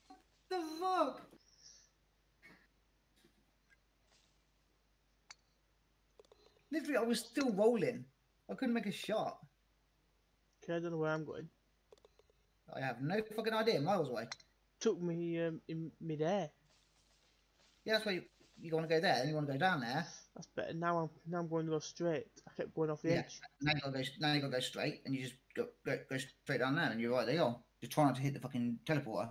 What the fuck? Literally, I was still rolling. I couldn't make a shot. Okay, I don't know where I'm going. I have no fucking idea. Miles away. Took me um, in midair. Yeah, that's where you, you want to go there, and you want to go down there. That's better. Now I'm now I'm going to go straight. I kept going off the Yeah. edge. Now you gotta go. Now you gotta go straight, and you just go go, go straight down there, and you're right there. You are. Just try not to hit the fucking teleporter.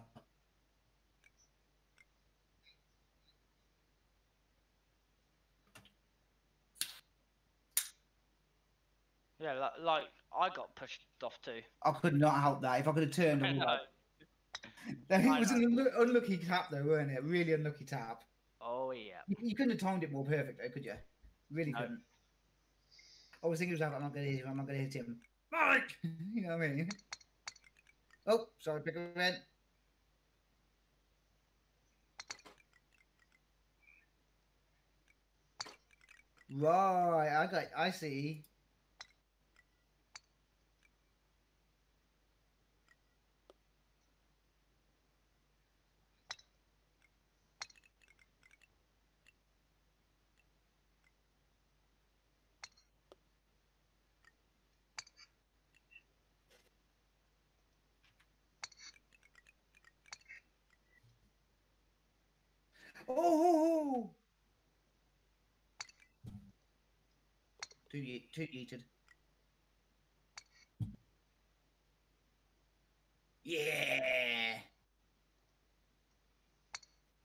Yeah, like, like I got pushed off too. I could not help that. If I could have turned, I and know. walked. It I was an unlu- unlucky tap, though, weren't it? Really unlucky tap. Oh yeah. You, you couldn't have timed it more perfect, though, could you? Really No. couldn't. I was thinking, I'm not gonna hit him. I'm not gonna hit him. Mike, you know what I mean? Oh, sorry, pick a red. Right, I got. I see. Oh! Too too yeeted. Yeah.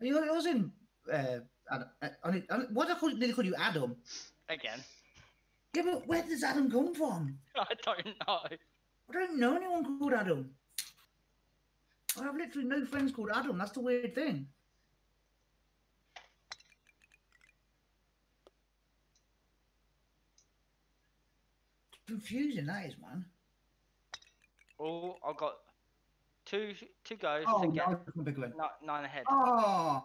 You I was in. Uh, Adam, uh, I, I, what did I call, did they call you Adam? Again. Yeah, but where does Adam come from? I don't know. I don't know anyone called Adam. I have literally no friends called Adam. That's the weird thing. Confusing that is, man. Oh, I've got two two goes Oh, to no, get can pick one. nine ahead. Oh,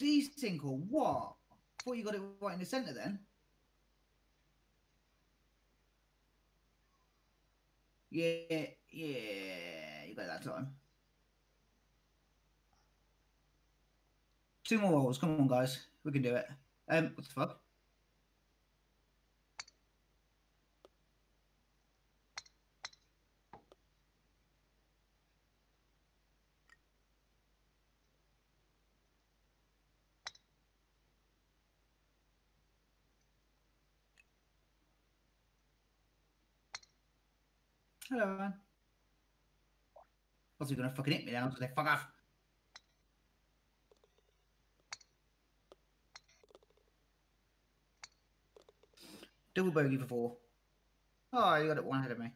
desync or what? Thought you got it right in the centre then. Yeah, yeah, you got that time. Two more rolls. Come on, guys. We can do it. Um, what the fuck? Hello, man. What's he gonna fucking hit me now? Say fuck off. Double bogey for four. Oh, you got it one ahead of me.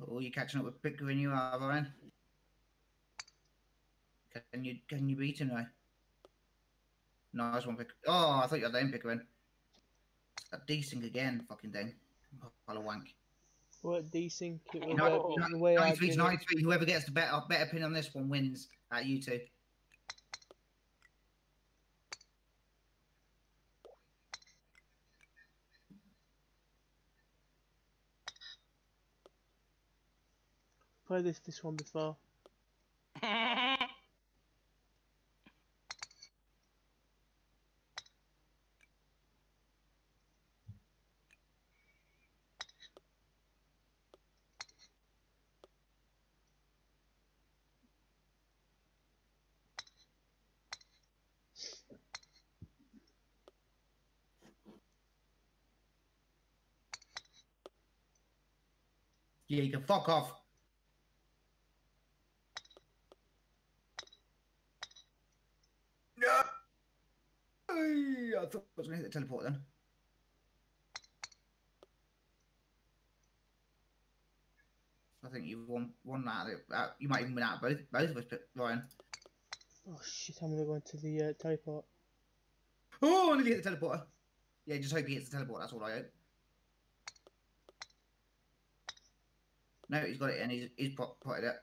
Oh, you're catching up with Pickering, you are, Ryan. Can you can you beat him now? Nice one, pick. Oh, I thought you had that in Pickering. That desync again, fucking thing. Pile of wank. What desync it will No, work no, the way 93 to it. 93. Whoever gets the better better pin on this one wins at you two. Played this this one before. Fuck off. No. I thought I was going to hit the teleport then. I think you've won one out of it. Uh, you might even win out of both both of us, but Ryan. Oh shit, I'm gonna go into the uh, teleport. Oh, I nearly hit the teleporter. Yeah, just hope he hits the teleport. That's all I hope. No, he's got it in. He's he's pot, potted it.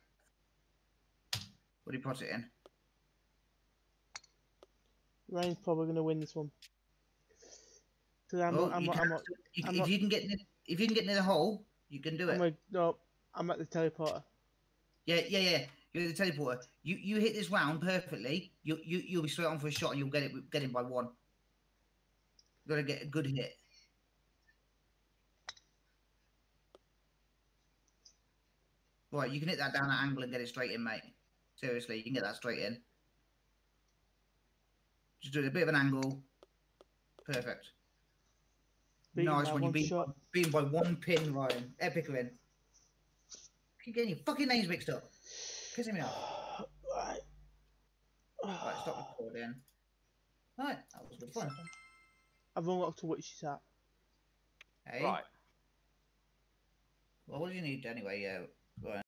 What did he pot it in? Rain's probably gonna win this one. I'm, Oh, I'm, I'm, can I'm, if you can get near, if you can get near the hole, you can do it. I'm a, no, I'm at the teleporter. Yeah, yeah, yeah. You're the teleporter. You you hit this round perfectly. You you you'll be straight on for a shot and you'll get it get him by one. You gotta get a good hit. Right, you can hit that down that angle and get it straight in, mate. Seriously, you can get that straight in. Just do it a bit of an angle. Perfect. Beaten nice by one. You one beat shot. beaten by one pin, Ryan. Epic win. Keep getting your fucking names mixed up. Pissing me off. right. Right, stop recording. Right, that was good fun. I've unlocked a witch's hat. Hey, right. well, what do you need anyway? Yeah,